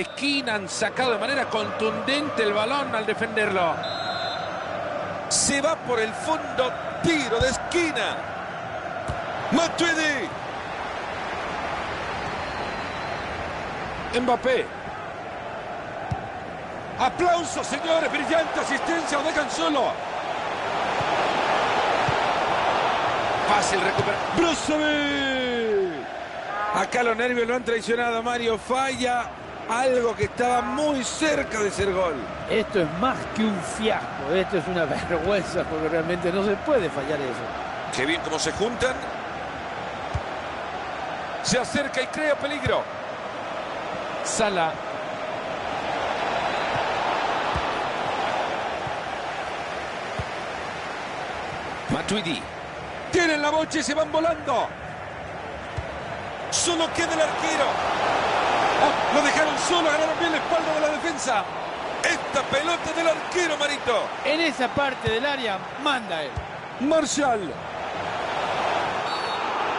esquina han sacado de manera contundente el balón al defenderlo. Se va por el fondo, tiro de esquina. Matuidi. Mbappé. Aplausos, señores. Brillante asistencia. Lo dejan solo. Fácil recuperar. Brozovic. Acá los nervios lo han traicionado. Mario falla algo que estaba muy cerca de ser gol. Esto es más que un fiasco, esto es una vergüenza porque realmente no se puede fallar eso. Qué bien cómo se juntan. Se acerca y crea peligro. Sala. Matuidi. Tienen la bocha y se van volando. Solo queda el arquero. Oh, lo dejaron solo, ganaron bien la espalda de la defensa. Esta pelota del arquero, Marito. En esa parte del área manda él. Marshall.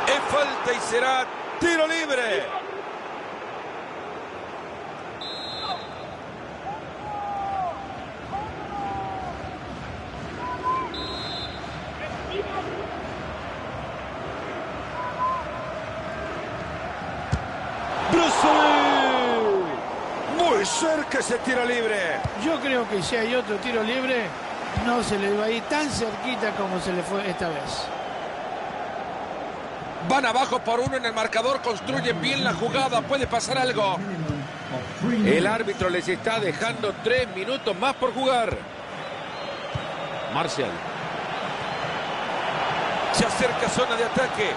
Es falta y será tiro libre. Brozovic. Muy cerca ese tiro libre. Yo creo que si hay otro tiro libre, no se le va a ir tan cerquita como se le fue esta vez. Van abajo por uno en el marcador, construyen bien la jugada, puede pasar algo. El árbitro les está dejando tres minutos más por jugar. Marcial. Se acerca zona de ataque.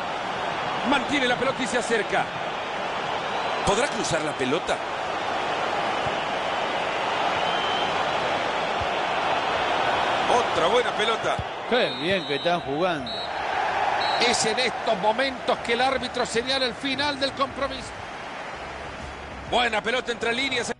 Mantiene la pelota y se acerca. ¿Podrá cruzar la pelota? Otra buena pelota. Qué bien que están jugando. Es en estos momentos que el árbitro señala el final del compromiso. Buena pelota entre líneas.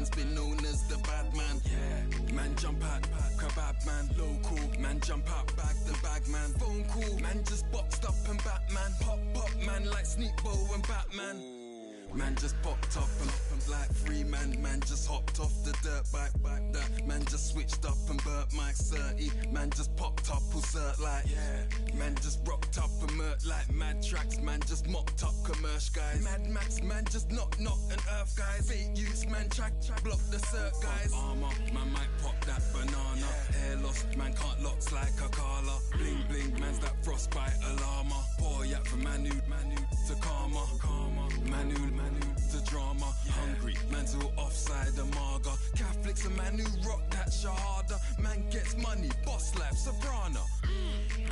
Man's been known as the bad man. Yeah. Man jump out, kebab man, local. Man jump out, bag the bag man. Phone call, man just boxed up and Batman. Pop pop man like Sneak Bo and Batman. Man just popped up and, up and like free man. Man just hopped off the dirt bike, bike that. Man just switched up and burnt my 30. Man just popped up, cert like yeah. Man just rocked up and murked like mad tracks. Man just mopped up commercial guys. Mad Max, man just knock knock and earth guys. Fake use, man track track block the cert guys. Armor, man might pop that banana. Hair lost, man can't locks like a Carla. Bling bling, man's that frostbite alarma. Pour yak from Manu, Manu to Karma. Karma, Manu, Manu to drama. Hungry, man's all offside and marga. Catholics a man who rock that shahada. Man gets money, boss life, soprano.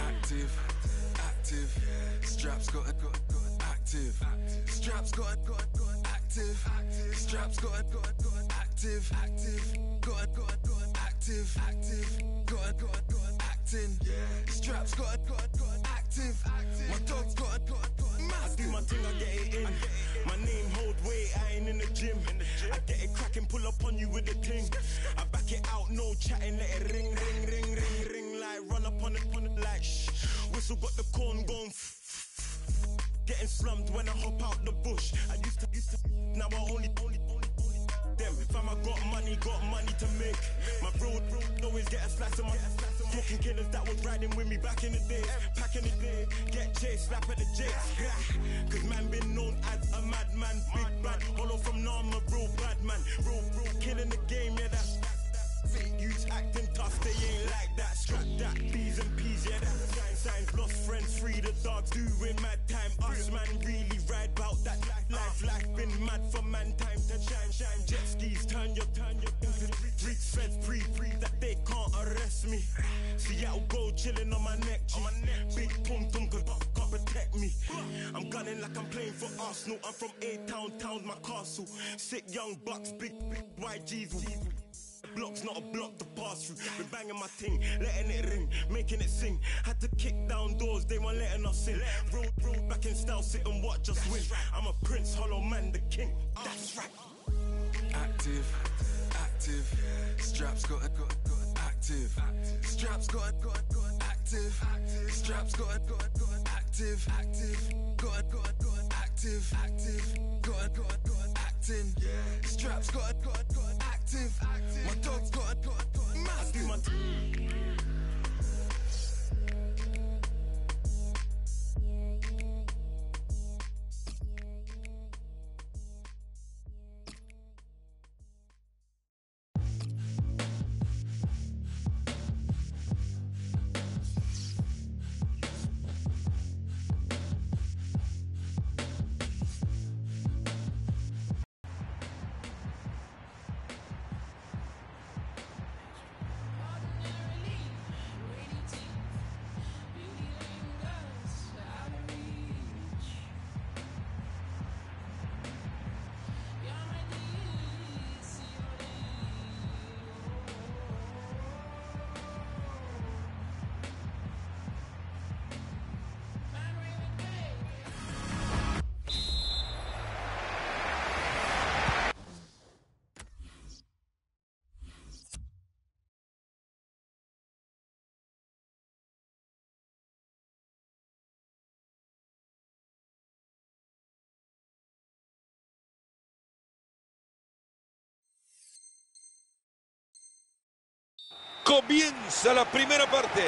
Active, active. Straps got got got active. Straps got got got active. Straps got got got active. Active. Got got got active. Active. Got got got acting. Straps got got got active. My dog's got got got I massive. do my thing, I get it in. My name hold weight, I ain't in the gym. I get it cracking, pull up on you with the ting. I back it out, no chatting, let it ring, ring, ring, ring, ring. Like run up on it, on it like shh. Whistle got the corn going. Getting slummed when I hop out the bush. I used to, used to, now I only, only, only them. Fam, I got money, got money to make. My road, road, always get a slice of my. Smoking killers that was riding with me back in the day. Back in the day, get chased, slap at the jakes. Cause man been known as a madman, big bad. Hollow from Nama, real bad man. Real, real, killing the game, yeah, that's. Fake youths acting tough, they ain't like that. Strap that, B's and P's, yeah, that's sign signs. Lost friends, free the dogs, doing mad time. Us, man, really ride bout that life. Life, been mad for man, time to shine, shine. Jet skis, turn your, turn your Reach feds, pre, pre, that they can't arrest me. Seattle gold chilling on my neck, G. On my neck, Big pum cause Buck can't protect me. I'm gunning like I'm playing for Arsenal. I'm from A-Town, town's my castle. Sick young bucks, big, big YGs. Blocks, not a block to pass through. Been banging my thing, letting it ring, making it sing. Had to kick down doors, they weren't letting us in. Roll, roll back in style, sit and watch us win. I'm a prince, hollow man, the king. That's right. active, active. Straps got got got active. Straps got got got active. Straps got got got active. Active. Got got got active. Active. Got got got acting. Straps got got got active. My dog's got got got massive. Comienza la primera parte.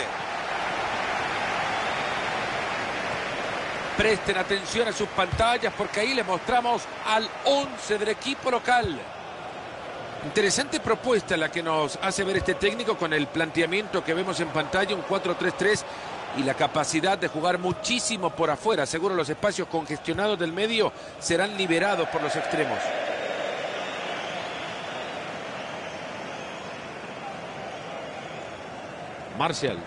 Presten atención a sus pantallas porque ahí les mostramos al 11 del equipo local. Interesante propuesta la que nos hace ver este técnico con el planteamiento que vemos en pantalla, un 4-3-3 y la capacidad de jugar muchísimo por afuera. Seguro los espacios congestionados del medio serán liberados por los extremos. Marcial.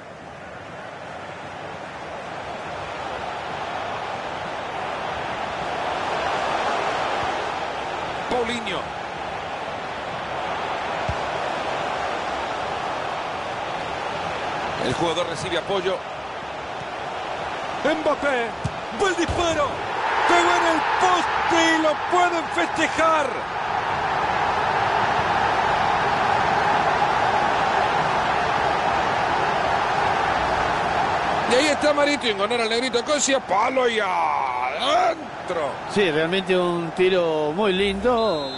Paulinho. El jugador recibe apoyo. Mbappé. Buen disparo. Pegó en el poste y lo pueden festejar. Y ahí está Marito, engonar al negrito Cosia, palo y adentro. Sí, realmente un tiro muy lindo.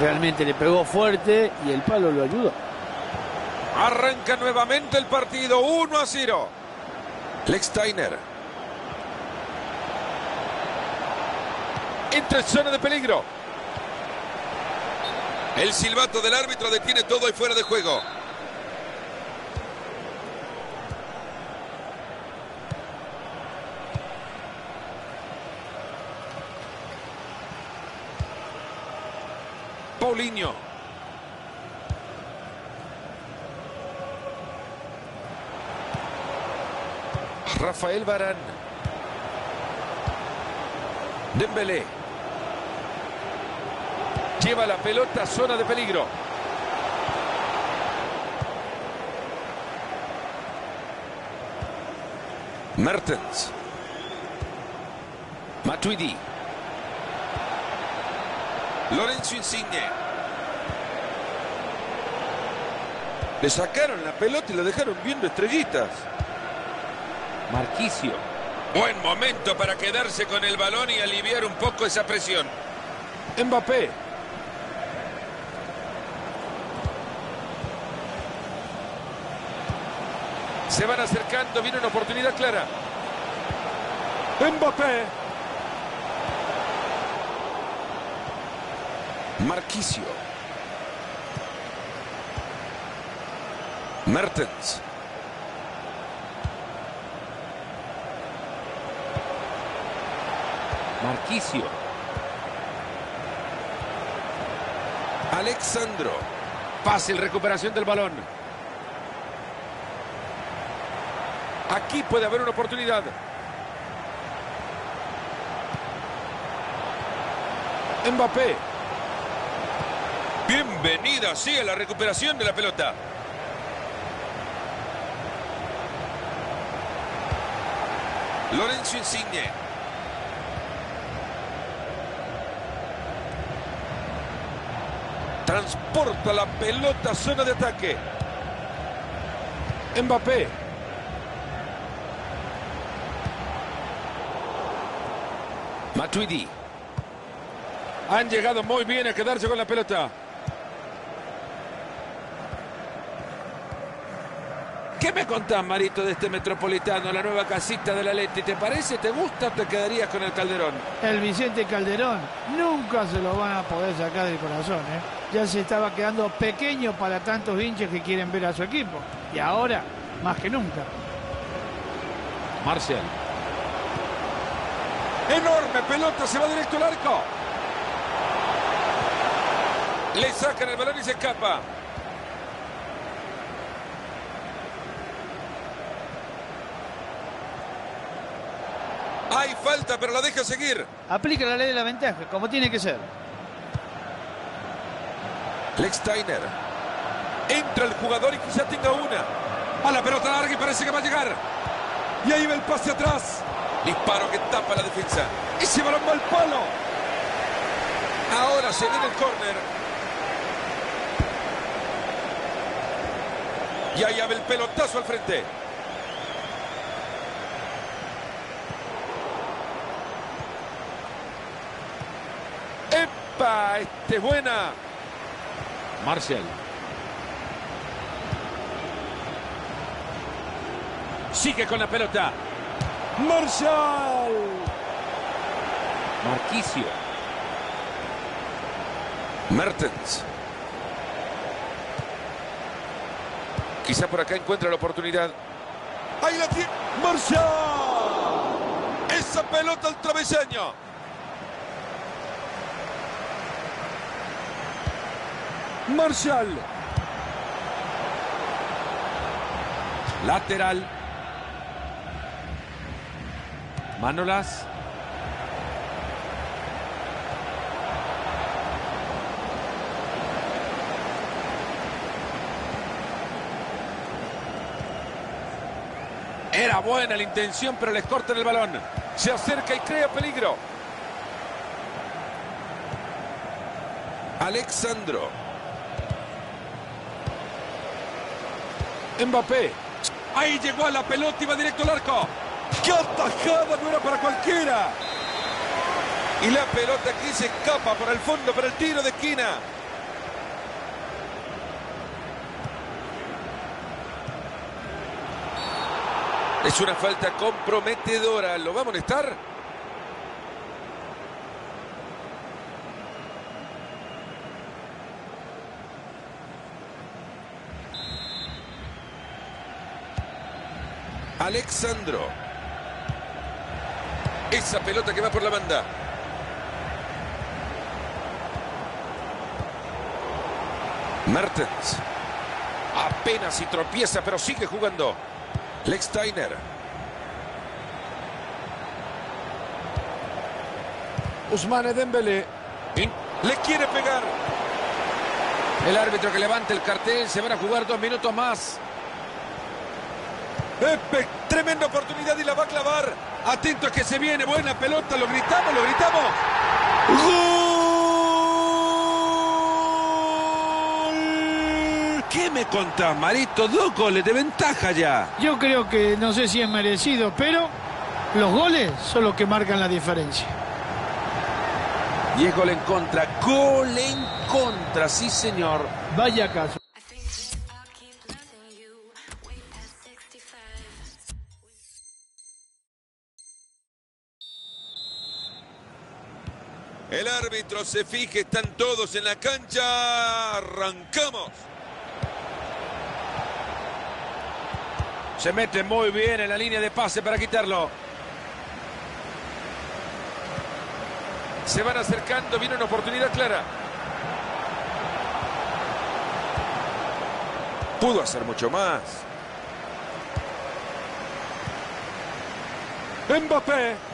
Realmente le pegó fuerte y el palo lo ayudó. Arranca nuevamente el partido, 1 a 0. Lex Steiner. Entra en zona de peligro. El silbato del árbitro detiene todo y fuera de juego. Rafael Barán. Dembélé. Lleva la pelota a zona de peligro. Mertens. Matuidi. Lorenzo Insigne. Le sacaron la pelota y lo dejaron viendo estrellitas. Marquicio. Buen momento para quedarse con el balón y aliviar un poco esa presión. Mbappé. Se van acercando, viene una oportunidad clara. Mbappé. Marquicio. Mertens. Marquicio. Alexandro. Fácil recuperación del balón. Aquí puede haber una oportunidad. Mbappé. Bienvenida, sí, a la recuperación de la pelota. Lorenzo Insigne. Transporta la pelota zona de ataque. Mbappé. Matuidi. Han llegado muy bien a quedarse con la pelota. ¿Qué me contás, Marito, de este Metropolitano, la nueva casita de la Leti? ¿Te parece? ¿Te gusta o te quedarías con el Calderón? El Vicente Calderón nunca se lo van a poder sacar del corazón. ¿eh? Ya se estaba quedando pequeño para tantos hinchas que quieren ver a su equipo. Y ahora, más que nunca. Marcial. Enorme pelota, se va directo al arco. Le sacan el balón y se escapa. Pero la deja seguir. Aplica la ley de la ventaja, como tiene que ser. Lex Steiner. Entra el jugador y quizá tenga una. A la pelota larga y parece que va a llegar. Y ahí va el pase atrás. Disparo que tapa la defensa. Ese balón va al palo. Ahora se viene el córner. Y ahí va el pelotazo al frente. Es buena. Marcial. Sigue con la pelota. Marshall. Marquicio. Mertens. Quizá por acá encuentra la oportunidad. Ahí la tiene. Marshall. Esa pelota al travesaño. Marshall. Lateral. Manolas. Era buena la intención, pero les cortan el balón. Se acerca y crea peligro. Alexandro. Mbappé. Ahí llegó a la pelota y va directo al arco. ¡Qué atajada! No era para cualquiera. Y la pelota aquí se escapa por el fondo para el tiro de esquina. Es una falta comprometedora. ¿Lo va a molestar? Alexandro. Esa pelota que va por la banda. Mertens. Apenas si tropieza, pero sigue jugando. Lex Steiner. Usmane Dembélé. Le quiere pegar. El árbitro que levanta el cartel. Se van a jugar dos minutos más. Epe, tremenda oportunidad y la va a clavar. Atento a que se viene. Buena pelota. Lo gritamos, lo gritamos. ¡Gol! ¿Qué me contás, Marito? Dos goles de ventaja ya. Yo creo que no sé si es merecido, pero los goles son los que marcan la diferencia. Y es gol en contra. Gol en contra, sí, señor. Vaya caso. Se fije, están todos en la cancha. Arrancamos. Se mete muy bien en la línea de pase para quitarlo. Se van acercando, viene una oportunidad clara. Pudo hacer mucho más. Mbappé.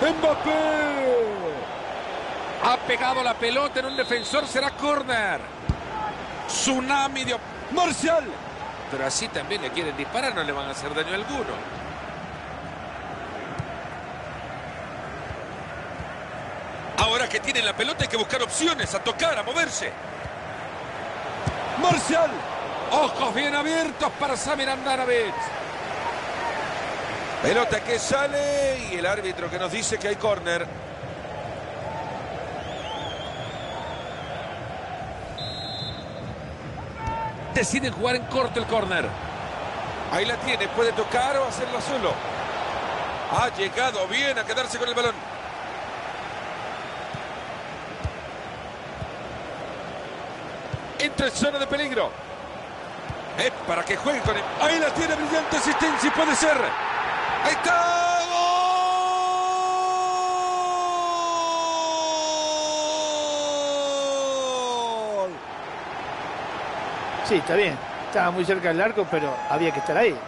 Mbappé. Ha pegado la pelota en un defensor, será córner. Tsunami de... Marcial. Pero así también le quieren disparar, no le van a hacer daño alguno. Ahora que tienen la pelota hay que buscar opciones, a tocar, a moverse. Marcial. Ojos bien abiertos para Samir Andanovic. Pelota que sale y el árbitro que nos dice que hay córner. Deciden jugar en corto el córner. Ahí la tiene, puede tocar o hacerla solo. Ha llegado bien a quedarse con el balón. Entra en zona de peligro. Es para que juegue con él. Ahí la tiene, brillante asistencia y puede ser. Ahí está. ¡Gol! Sí, está bien. Estaba muy cerca del arco, pero había que estar ahí.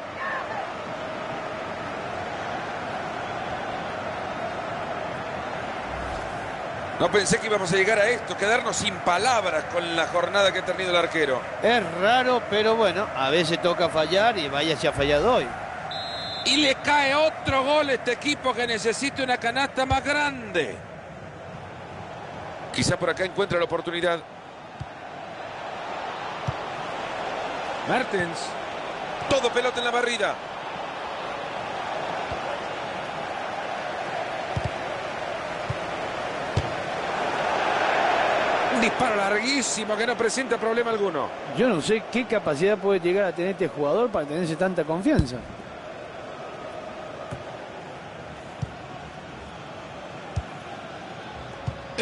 No pensé que íbamos a llegar a esto, quedarnos sin palabras con la jornada que ha tenido el arquero. Es raro, pero bueno, a veces toca fallar y vaya si ha fallado hoy. Y le cae otro gol a este equipo que necesita una canasta más grande. Quizá por acá encuentra la oportunidad. Mertens. Todo pelota en la barrida. Un disparo larguísimo que no presenta problema alguno. Yo no sé qué capacidad puede llegar a tener este jugador para tenerse tanta confianza.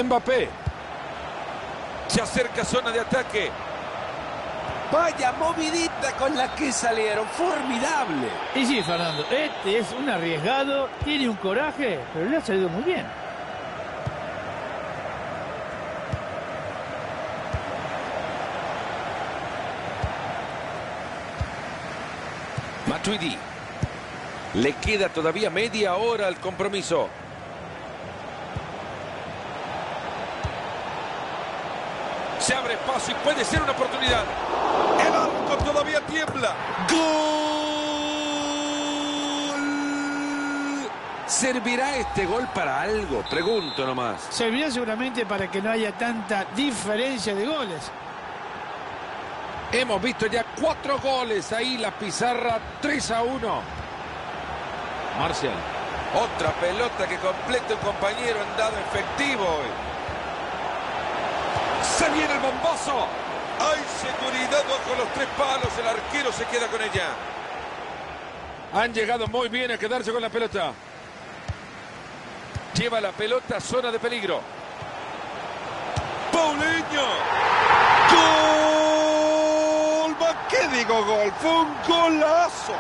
Mbappé. Se acerca zona de ataque. Vaya movidita con la que salieron. Formidable. Y sí, Fernando, este es un arriesgado, tiene un coraje, pero le ha salido muy bien. Matuidi. Le queda todavía media hora al compromiso. Se abre paso y puede ser una oportunidad. El arco todavía tiembla. ¡Gol! ¿Servirá este gol para algo? Pregunto nomás. Servirá seguramente para que no haya tanta diferencia de goles. Hemos visto ya cuatro goles ahí, la pizarra 3 a 1. Marcial. Otra pelota que completa un compañero en dado efectivo hoy. Se viene el bombazo. Hay seguridad bajo los tres palos. El arquero se queda con ella. Han llegado muy bien a quedarse con la pelota. Lleva la pelota a zona de peligro. Paulinho. ¡Gol! ¿Ma ¿Qué digo gol? Fue un golazo.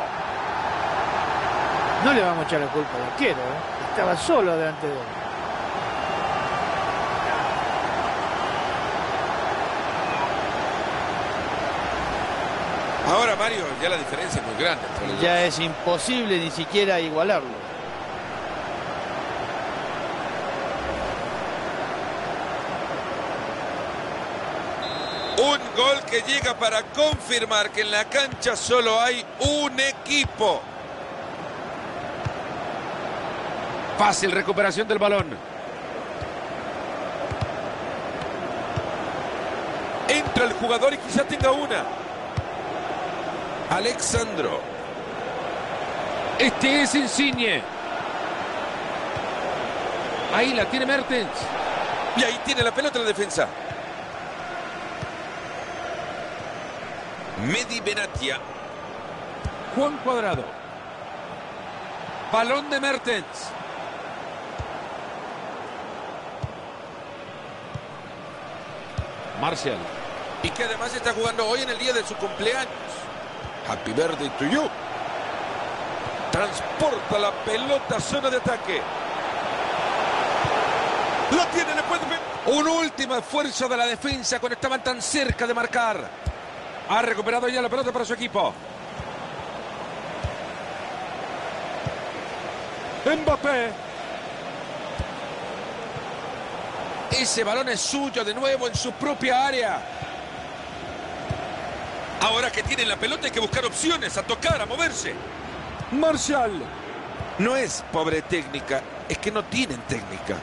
No le vamos a echar la culpa al arquero, ¿eh? Estaba solo delante de él. Mario, ya la diferencia es muy grande. Ya es imposible ni siquiera igualarlo. Un gol que llega para confirmar que en la cancha solo hay un equipo. Fácil recuperación del balón. Entra el jugador y quizá tenga una. Alexandro. Este es Insigne. Ahí la tiene Mertens. Y ahí tiene la pelota la defensa. Medi Benatia. Juan Cuadrado. Balón de Mertens. Marcial. Y que además está jugando hoy en el día de su cumpleaños. Happy birthday to you. Transporta la pelota a zona de ataque. La tiene, le puede. Un último esfuerzo de la defensa cuando estaban tan cerca de marcar. Ha recuperado ya la pelota para su equipo. Mbappé. Ese balón es suyo de nuevo en su propia área. Ahora que tienen la pelota hay que buscar opciones, a tocar, a moverse. Marcial. No es pobre técnica, es que no tienen técnica.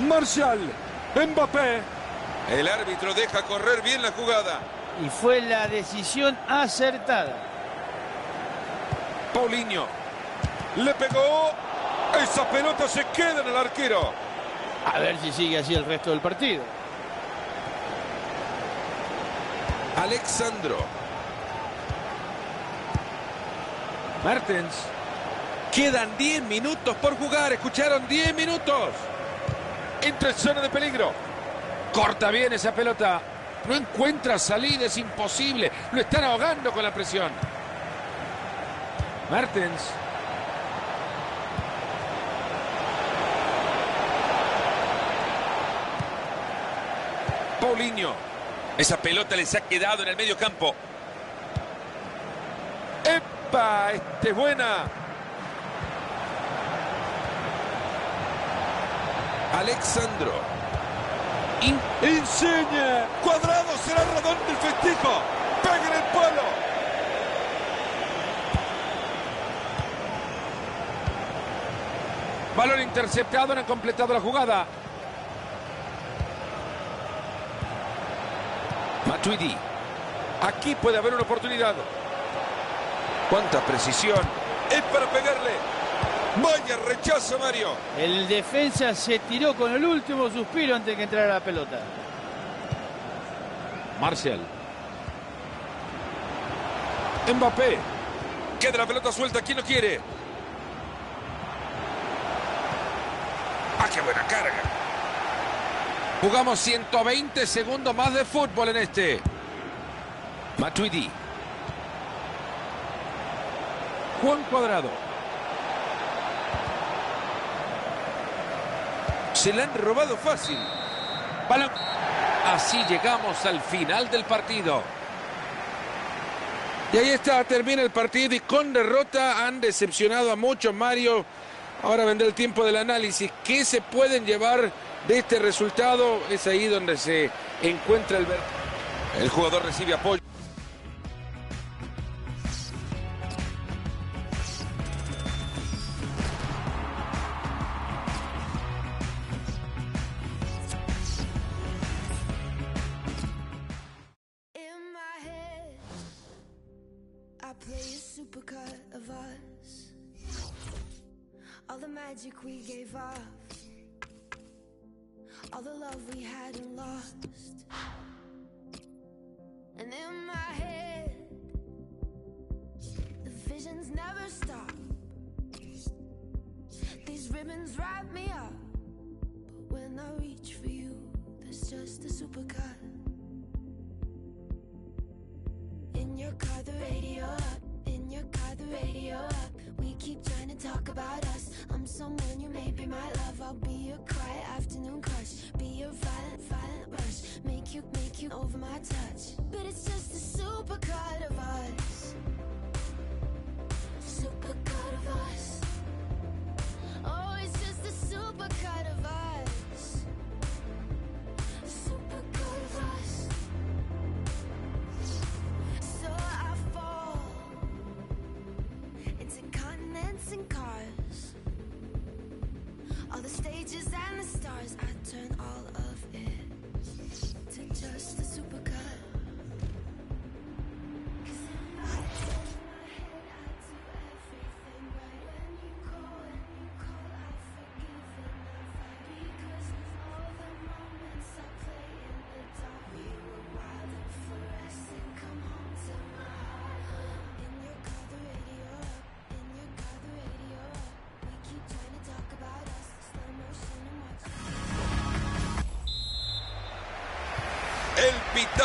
Marcial. Mbappé. El árbitro deja correr bien la jugada. Y fue la decisión acertada. Paulinho. Le pegó. Esa pelota se queda en el arquero. A ver si sigue así el resto del partido. Alexandro. Mertens. Quedan 10 minutos por jugar. Escucharon 10 minutos. Entra en zona de peligro. Corta bien esa pelota. No encuentra salida, es imposible. Lo están ahogando con la presión. Mertens. Paulinho. Esa pelota les ha quedado en el medio campo. ¡Epa! Este es buena. Alexandro. In- Insigne. Cuadrado será Radón del festejo. Pega en el palo. Balón interceptado, no han completado la jugada. Matuidi. Aquí puede haber una oportunidad. ¡Cuánta precisión! Es para pegarle. Vaya rechazo, Mario. El defensa se tiró con el último suspiro antes de que entrara la pelota. Marcial. Mbappé. Queda la pelota suelta. ¿Quién lo quiere? ¡Ah, qué buena carga! Jugamos 120 segundos más de fútbol en este. Matuidi. Juan Cuadrado. Se la han robado fácil. Balón. Así llegamos al final del partido. Y ahí está, termina el partido y con derrota han decepcionado a muchos, Mario. Ahora vendrá el tiempo del análisis. ¿Qué se pueden llevar de este resultado? Es ahí donde se encuentra el... El jugador recibe apoyo.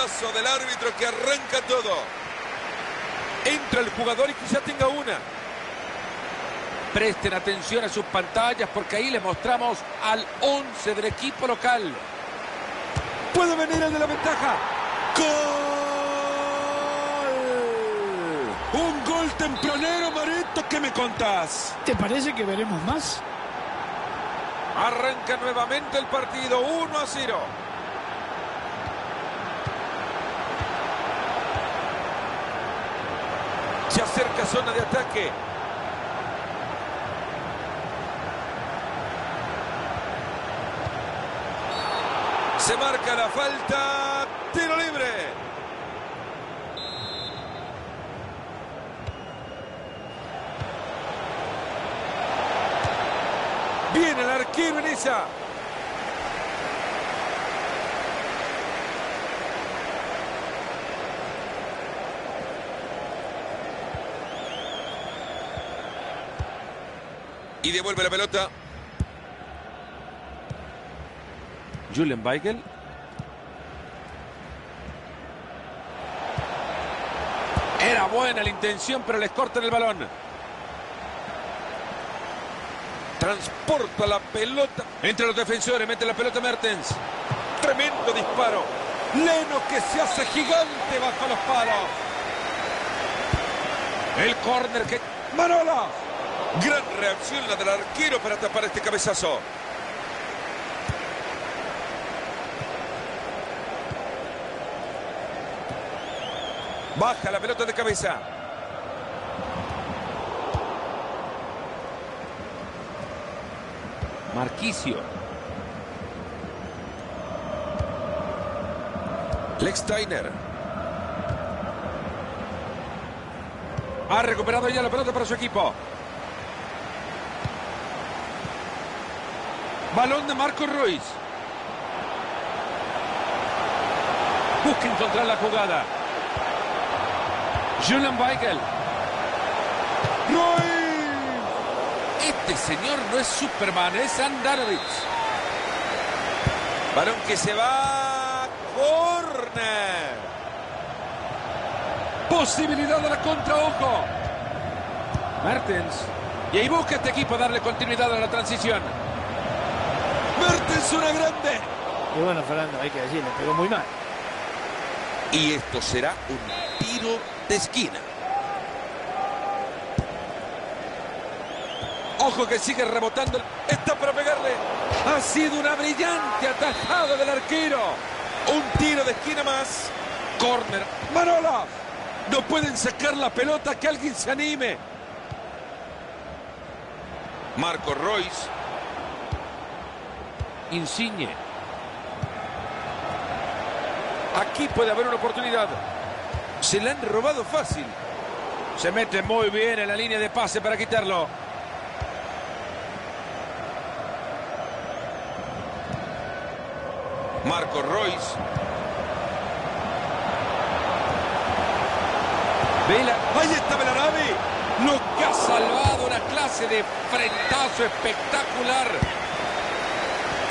Pitazo del árbitro que arranca todo. Entra el jugador y quizá tenga una. Presten atención a sus pantallas porque ahí les mostramos al 11 del equipo local. Puede venir el de la ventaja. ¡Gol! Un gol tempranero, Marito, ¿qué me contás? ¿Te parece que veremos más? Arranca nuevamente el partido, 1 a 0. Zona de ataque. Se marca la falta. Tiro libre. Viene el arquero en esa. Y devuelve la pelota. Julian Weigel. Era buena la intención, pero les cortan el balón. Transporta la pelota entre los defensores. Mete la pelota Mertens. Tremendo disparo. Leno que se hace gigante bajo los palos. El córner que... Manola. Gran reacción la del arquero para tapar este cabezazo. Baja la pelota de cabeza. Marquicio. Lex Steiner. Ha recuperado ya la pelota para su equipo. Balón de Marco Ruiz. Busca encontrar la jugada. Julian Weigel. Ruiz. Este señor no es Superman, es Andanovic. Balón que se va. Corner. Posibilidad de la contra, ojo. Mertens. Y ahí busca este equipo darle continuidad a la transición. Mertens una grande. Y bueno, Fernando, hay que decirle, pegó muy mal. Y esto será un tiro de esquina. Ojo que sigue rebotando. Está para pegarle. Ha sido una brillante atajada del arquero. Un tiro de esquina más. Corner. Manola. No pueden sacar la pelota. Que alguien se anime. Marco Royce. Insigne. Aquí puede haber una oportunidad. Se la han robado fácil. Se mete muy bien en la línea de pase para quitarlo. Marco Royce. Vela. Ahí está Belarabi. Lo que ha salvado una clase de frentazo espectacular.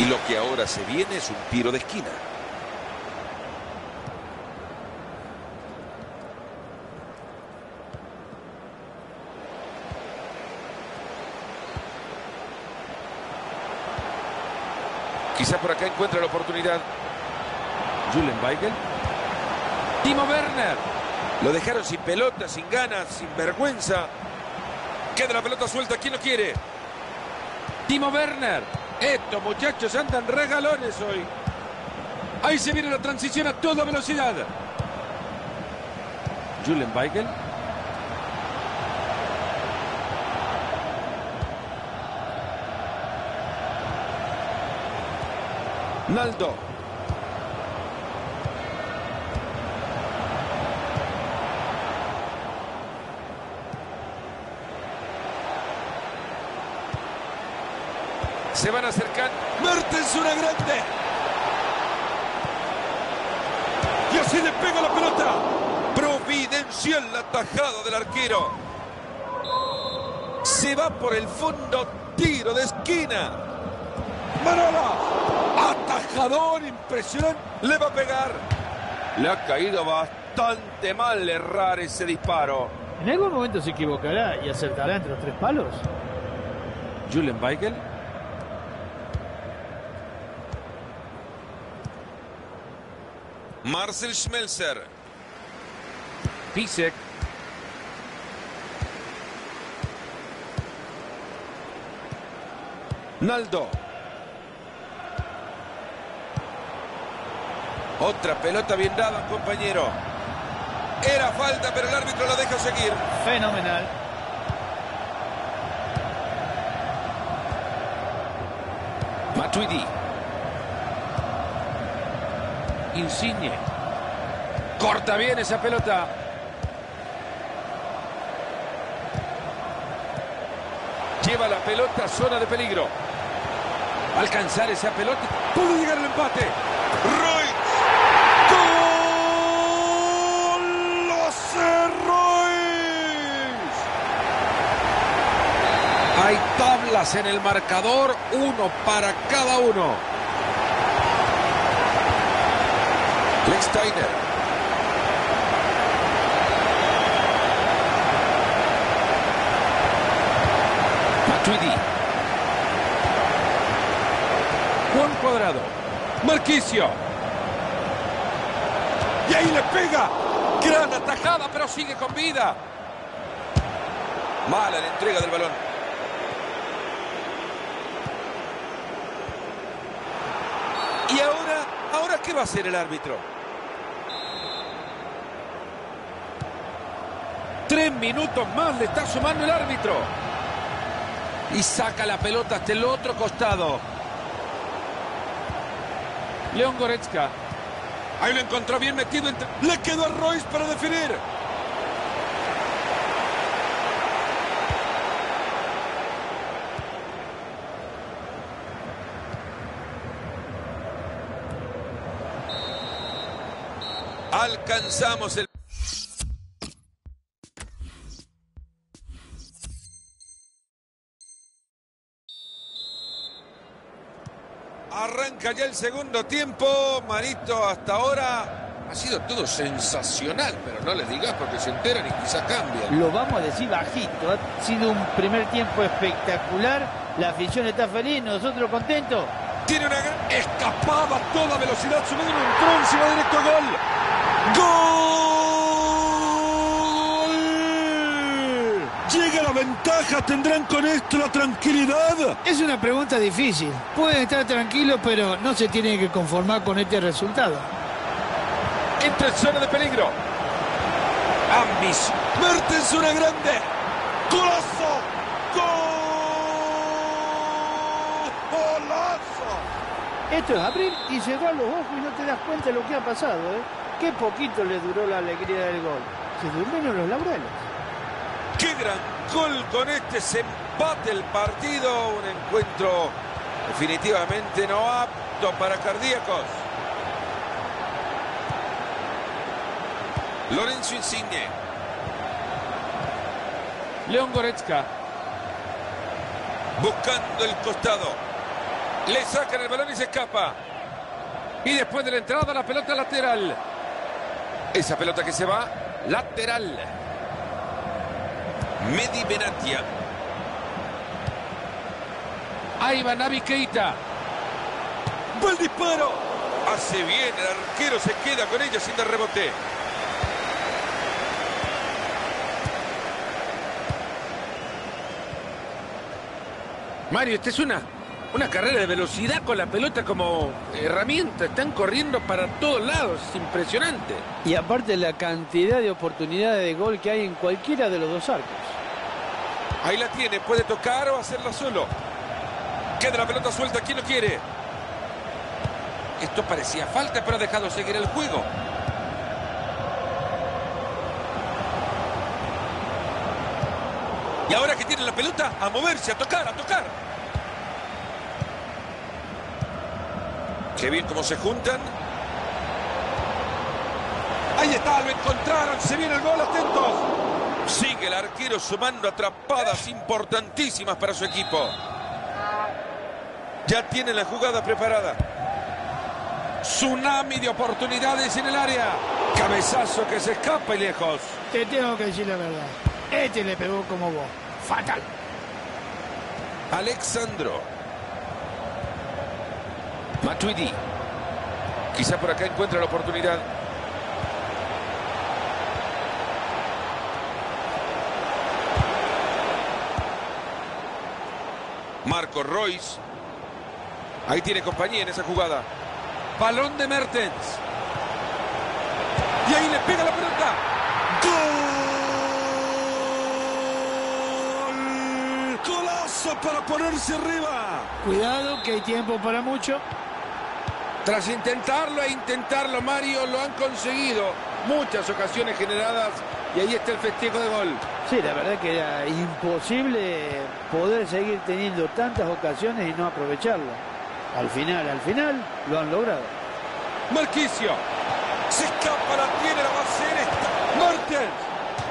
Y lo que ahora se viene es un tiro de esquina. Quizá por acá encuentra la oportunidad. Julen Weigel. Timo Werner. Lo dejaron sin pelota, sin ganas, sin vergüenza. Queda la pelota suelta. ¿Quién lo quiere? Timo Werner. Estos muchachos andan regalones hoy. Ahí se viene la transición a toda velocidad. Julen Weigel. Naldo. Se van a acercar. Mertens una grande. Y así le pega la pelota. Providencial la tajada del arquero. Se va por el fondo. Tiro de esquina. Marola. Atajador impresionante. Le va a pegar. Le ha caído bastante mal errar ese disparo. En algún momento se equivocará y acertará entre los tres palos. Julen Weigel. Marcel Schmelzer. Pisek. Naldo. Otra pelota bien dada, compañero. Era falta, pero el árbitro la deja seguir. Fenomenal. Matuidi. Insigne. Corta bien esa pelota. Lleva la pelota a zona de peligro. Alcanzar esa pelota. Puede llegar el empate. Roy. ¡Gol! Hay tablas en el marcador, uno para cada uno. Lex Steiner. Matuidi. Juan Cuadrado. Marquicio. Y ahí le pega. Gran atajada, pero sigue con vida. Mala la entrega del balón. ¿Y ahora? ¿Ahora qué va a hacer el árbitro? Tres minutos más le está sumando el árbitro. Y saca la pelota hasta el otro costado. León Goretzka. Ahí lo encontró bien metido. Le quedó a Royce para definir. Alcanzamos el... Arranca ya el segundo tiempo. Marito, hasta ahora ha sido todo sensacional, pero no les digas porque se enteran y quizás cambian. Lo vamos a decir bajito. Ha sido un primer tiempo espectacular. La afición está feliz, nosotros contentos. Tiene una gran escapada a toda velocidad. Su medio entró encima directo a gol. ¡Gol! Llega la ventaja. ¿Tendrán con esto la tranquilidad? Es una pregunta difícil. Pueden estar tranquilos, pero no se tienen que conformar con este resultado. Entra en zona de peligro. Ambis. Mertens una grande. ¡Golazo! ¡Golazo! Esto es abrir y cerrar los ojos y no te das cuenta de lo que ha pasado. ¿eh? Qué poquito le duró la alegría del gol. Se durmieron los laureles. Qué gran gol con este se empate el partido. Un encuentro definitivamente no apto para cardíacos. Lorenzo Insigne. León Goretzka. Buscando el costado. Le sacan el balón y se escapa. Y después de la entrada, la pelota lateral. Esa pelota que se va, lateral. Medi Benatia. Ahí va Navi Keita. ¡Va el disparo! Hace bien, el arquero se queda con ella sin dar rebote. Mario, esta es una, una carrera de velocidad con la pelota como herramienta. Están corriendo para todos lados. Es impresionante. Y aparte la cantidad de oportunidades de gol que hay en cualquiera de los dos arcos. Ahí la tiene, puede tocar o hacerla solo. Queda la pelota suelta, ¿quién lo quiere? Esto parecía falta, pero ha dejado seguir el juego. Y ahora que tiene la pelota, a moverse, a tocar, a tocar. Qué bien cómo se juntan. Ahí está, lo encontraron, se viene el gol, atentos. Sigue el arquero sumando atrapadas importantísimas para su equipo. Ya tiene la jugada preparada. Tsunami de oportunidades en el área. Cabezazo que se escapa y lejos. Te tengo que decir la verdad. Este le pegó como vos. Fatal. Alexandro. Matuidi. Quizá por acá encuentra la oportunidad. Marco Royce. Ahí tiene compañía en esa jugada. Balón de Mertens. Y ahí le pega la pelota. ¡Gol! ¡Golazo para ponerse arriba! Cuidado que hay tiempo para mucho. Tras intentarlo e intentarlo, Mario, lo han conseguido. Muchas ocasiones generadas y ahí está el festejo de gol. Sí, la verdad que era imposible poder seguir teniendo tantas ocasiones y no aprovecharlo. Al final, al final, lo han logrado. Marquicio. Se escapa, la tiene, la va a hacer esta. Martens.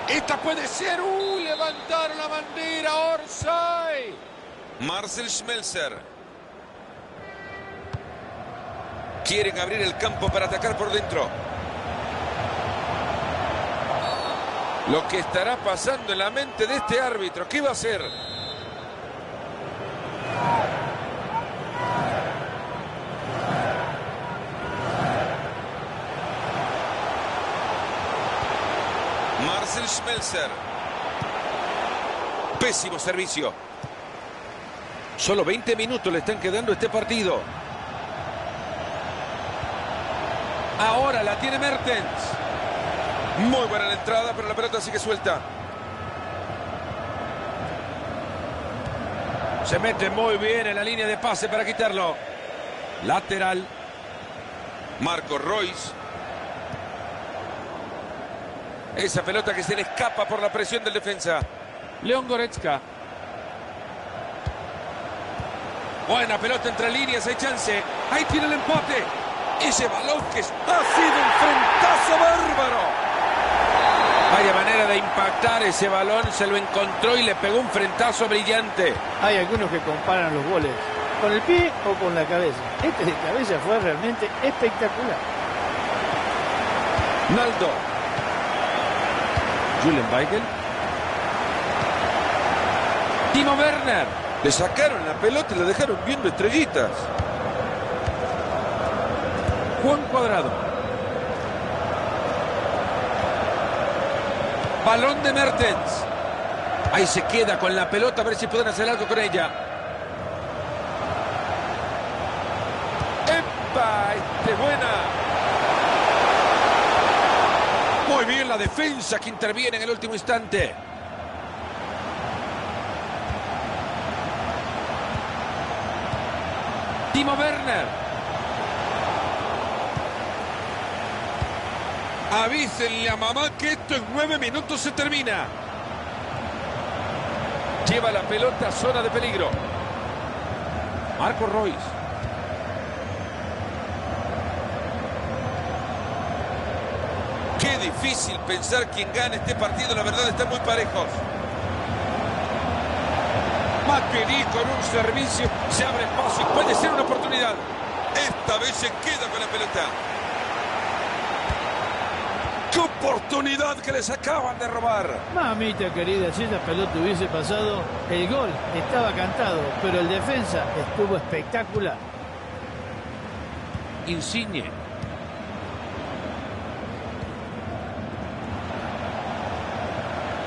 Esta puede ser. ¡Uh! Levantaron la bandera. Orsay. Marcel Schmelzer. Quieren abrir el campo para atacar por dentro. Lo que estará pasando en la mente de este árbitro. ¿Qué va a hacer? Marcel Schmelzer. Pésimo servicio. Solo 20 minutos le están quedando este partido. Ahora la tiene Mertens. Muy buena la entrada, pero la pelota sigue suelta. Se mete muy bien en la línea de pase para quitarlo. Lateral. Marco Royce. Esa pelota que se le escapa por la presión del defensa. León Goretzka. Buena pelota entre líneas, hay chance. Ahí tiene el empate. Ese balón que ha sido un frentazo bárbaro. Vaya manera de impactar ese balón. Se lo encontró y le pegó un frentazo brillante. Hay algunos que comparan los goles con el pie o con la cabeza. Este de cabeza fue realmente espectacular. Naldo. Julian Weigel. Timo Werner. Le sacaron la pelota y la dejaron viendo estrellitas. Juan Cuadrado. Balón de Mertens. Ahí se queda con la pelota a ver si pueden hacer algo con ella. ¡Epa! ¡Este buena! Muy bien la defensa que interviene en el último instante. Timo Werner. Avísenle a mamá que esto en nueve minutos se termina. Lleva la pelota a zona de peligro. Marco Royce. Qué difícil pensar quién gana este partido. La verdad están muy parejos. Matuidi con un servicio se abre espacio y puede ser una oportunidad. Esta vez se queda con la pelota. ¡Qué oportunidad que les acaban de robar! Mamita querida, si esa pelota hubiese pasado, el gol estaba cantado, pero el defensa estuvo espectacular. Insigne.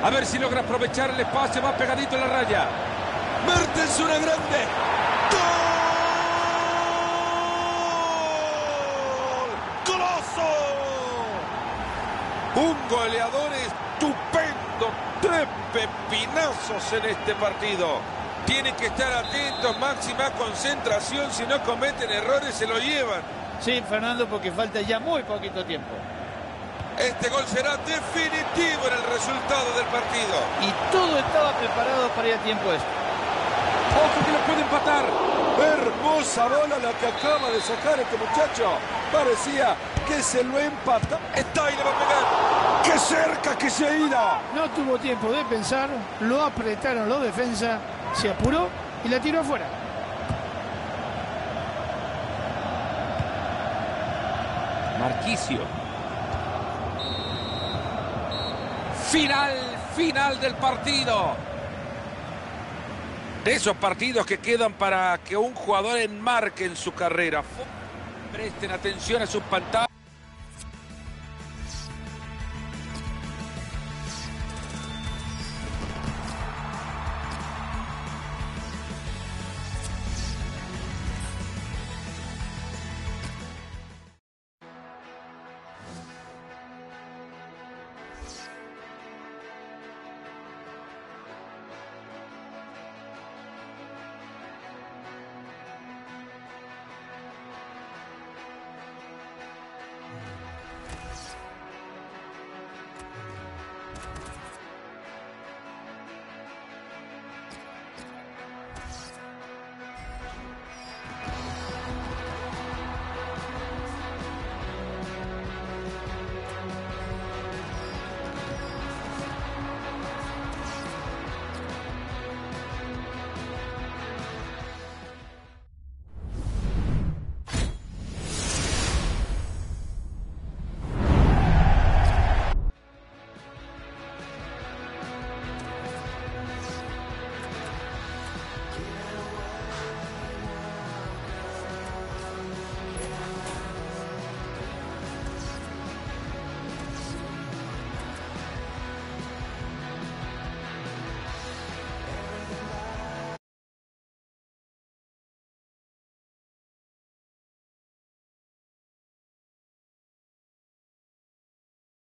A ver si logra aprovechar el espacio, va pegadito en la raya. Mertens una grande. ¡Gol! ¡Goloso! Un goleador estupendo. Tres pepinazos en este partido. Tienen que estar atentos, máxima concentración. Si no cometen errores, se lo llevan. Sí, Fernando, porque falta ya muy poquito tiempo. Este gol será definitivo en el resultado del partido. Y todo estaba preparado para ir a tiempo esto. Ojo que lo puede empatar. Hermosa bola la que acaba de sacar este muchacho. Parecía que se lo empata. Está y le va a pegar. ¡Qué cerca que se ha ido! No tuvo tiempo de pensar, lo apretaron los defensas, se apuró y la tiró afuera. Marquicio. Final, final del partido. De esos partidos que quedan para que un jugador enmarque en su carrera. Presten atención a sus pantallas.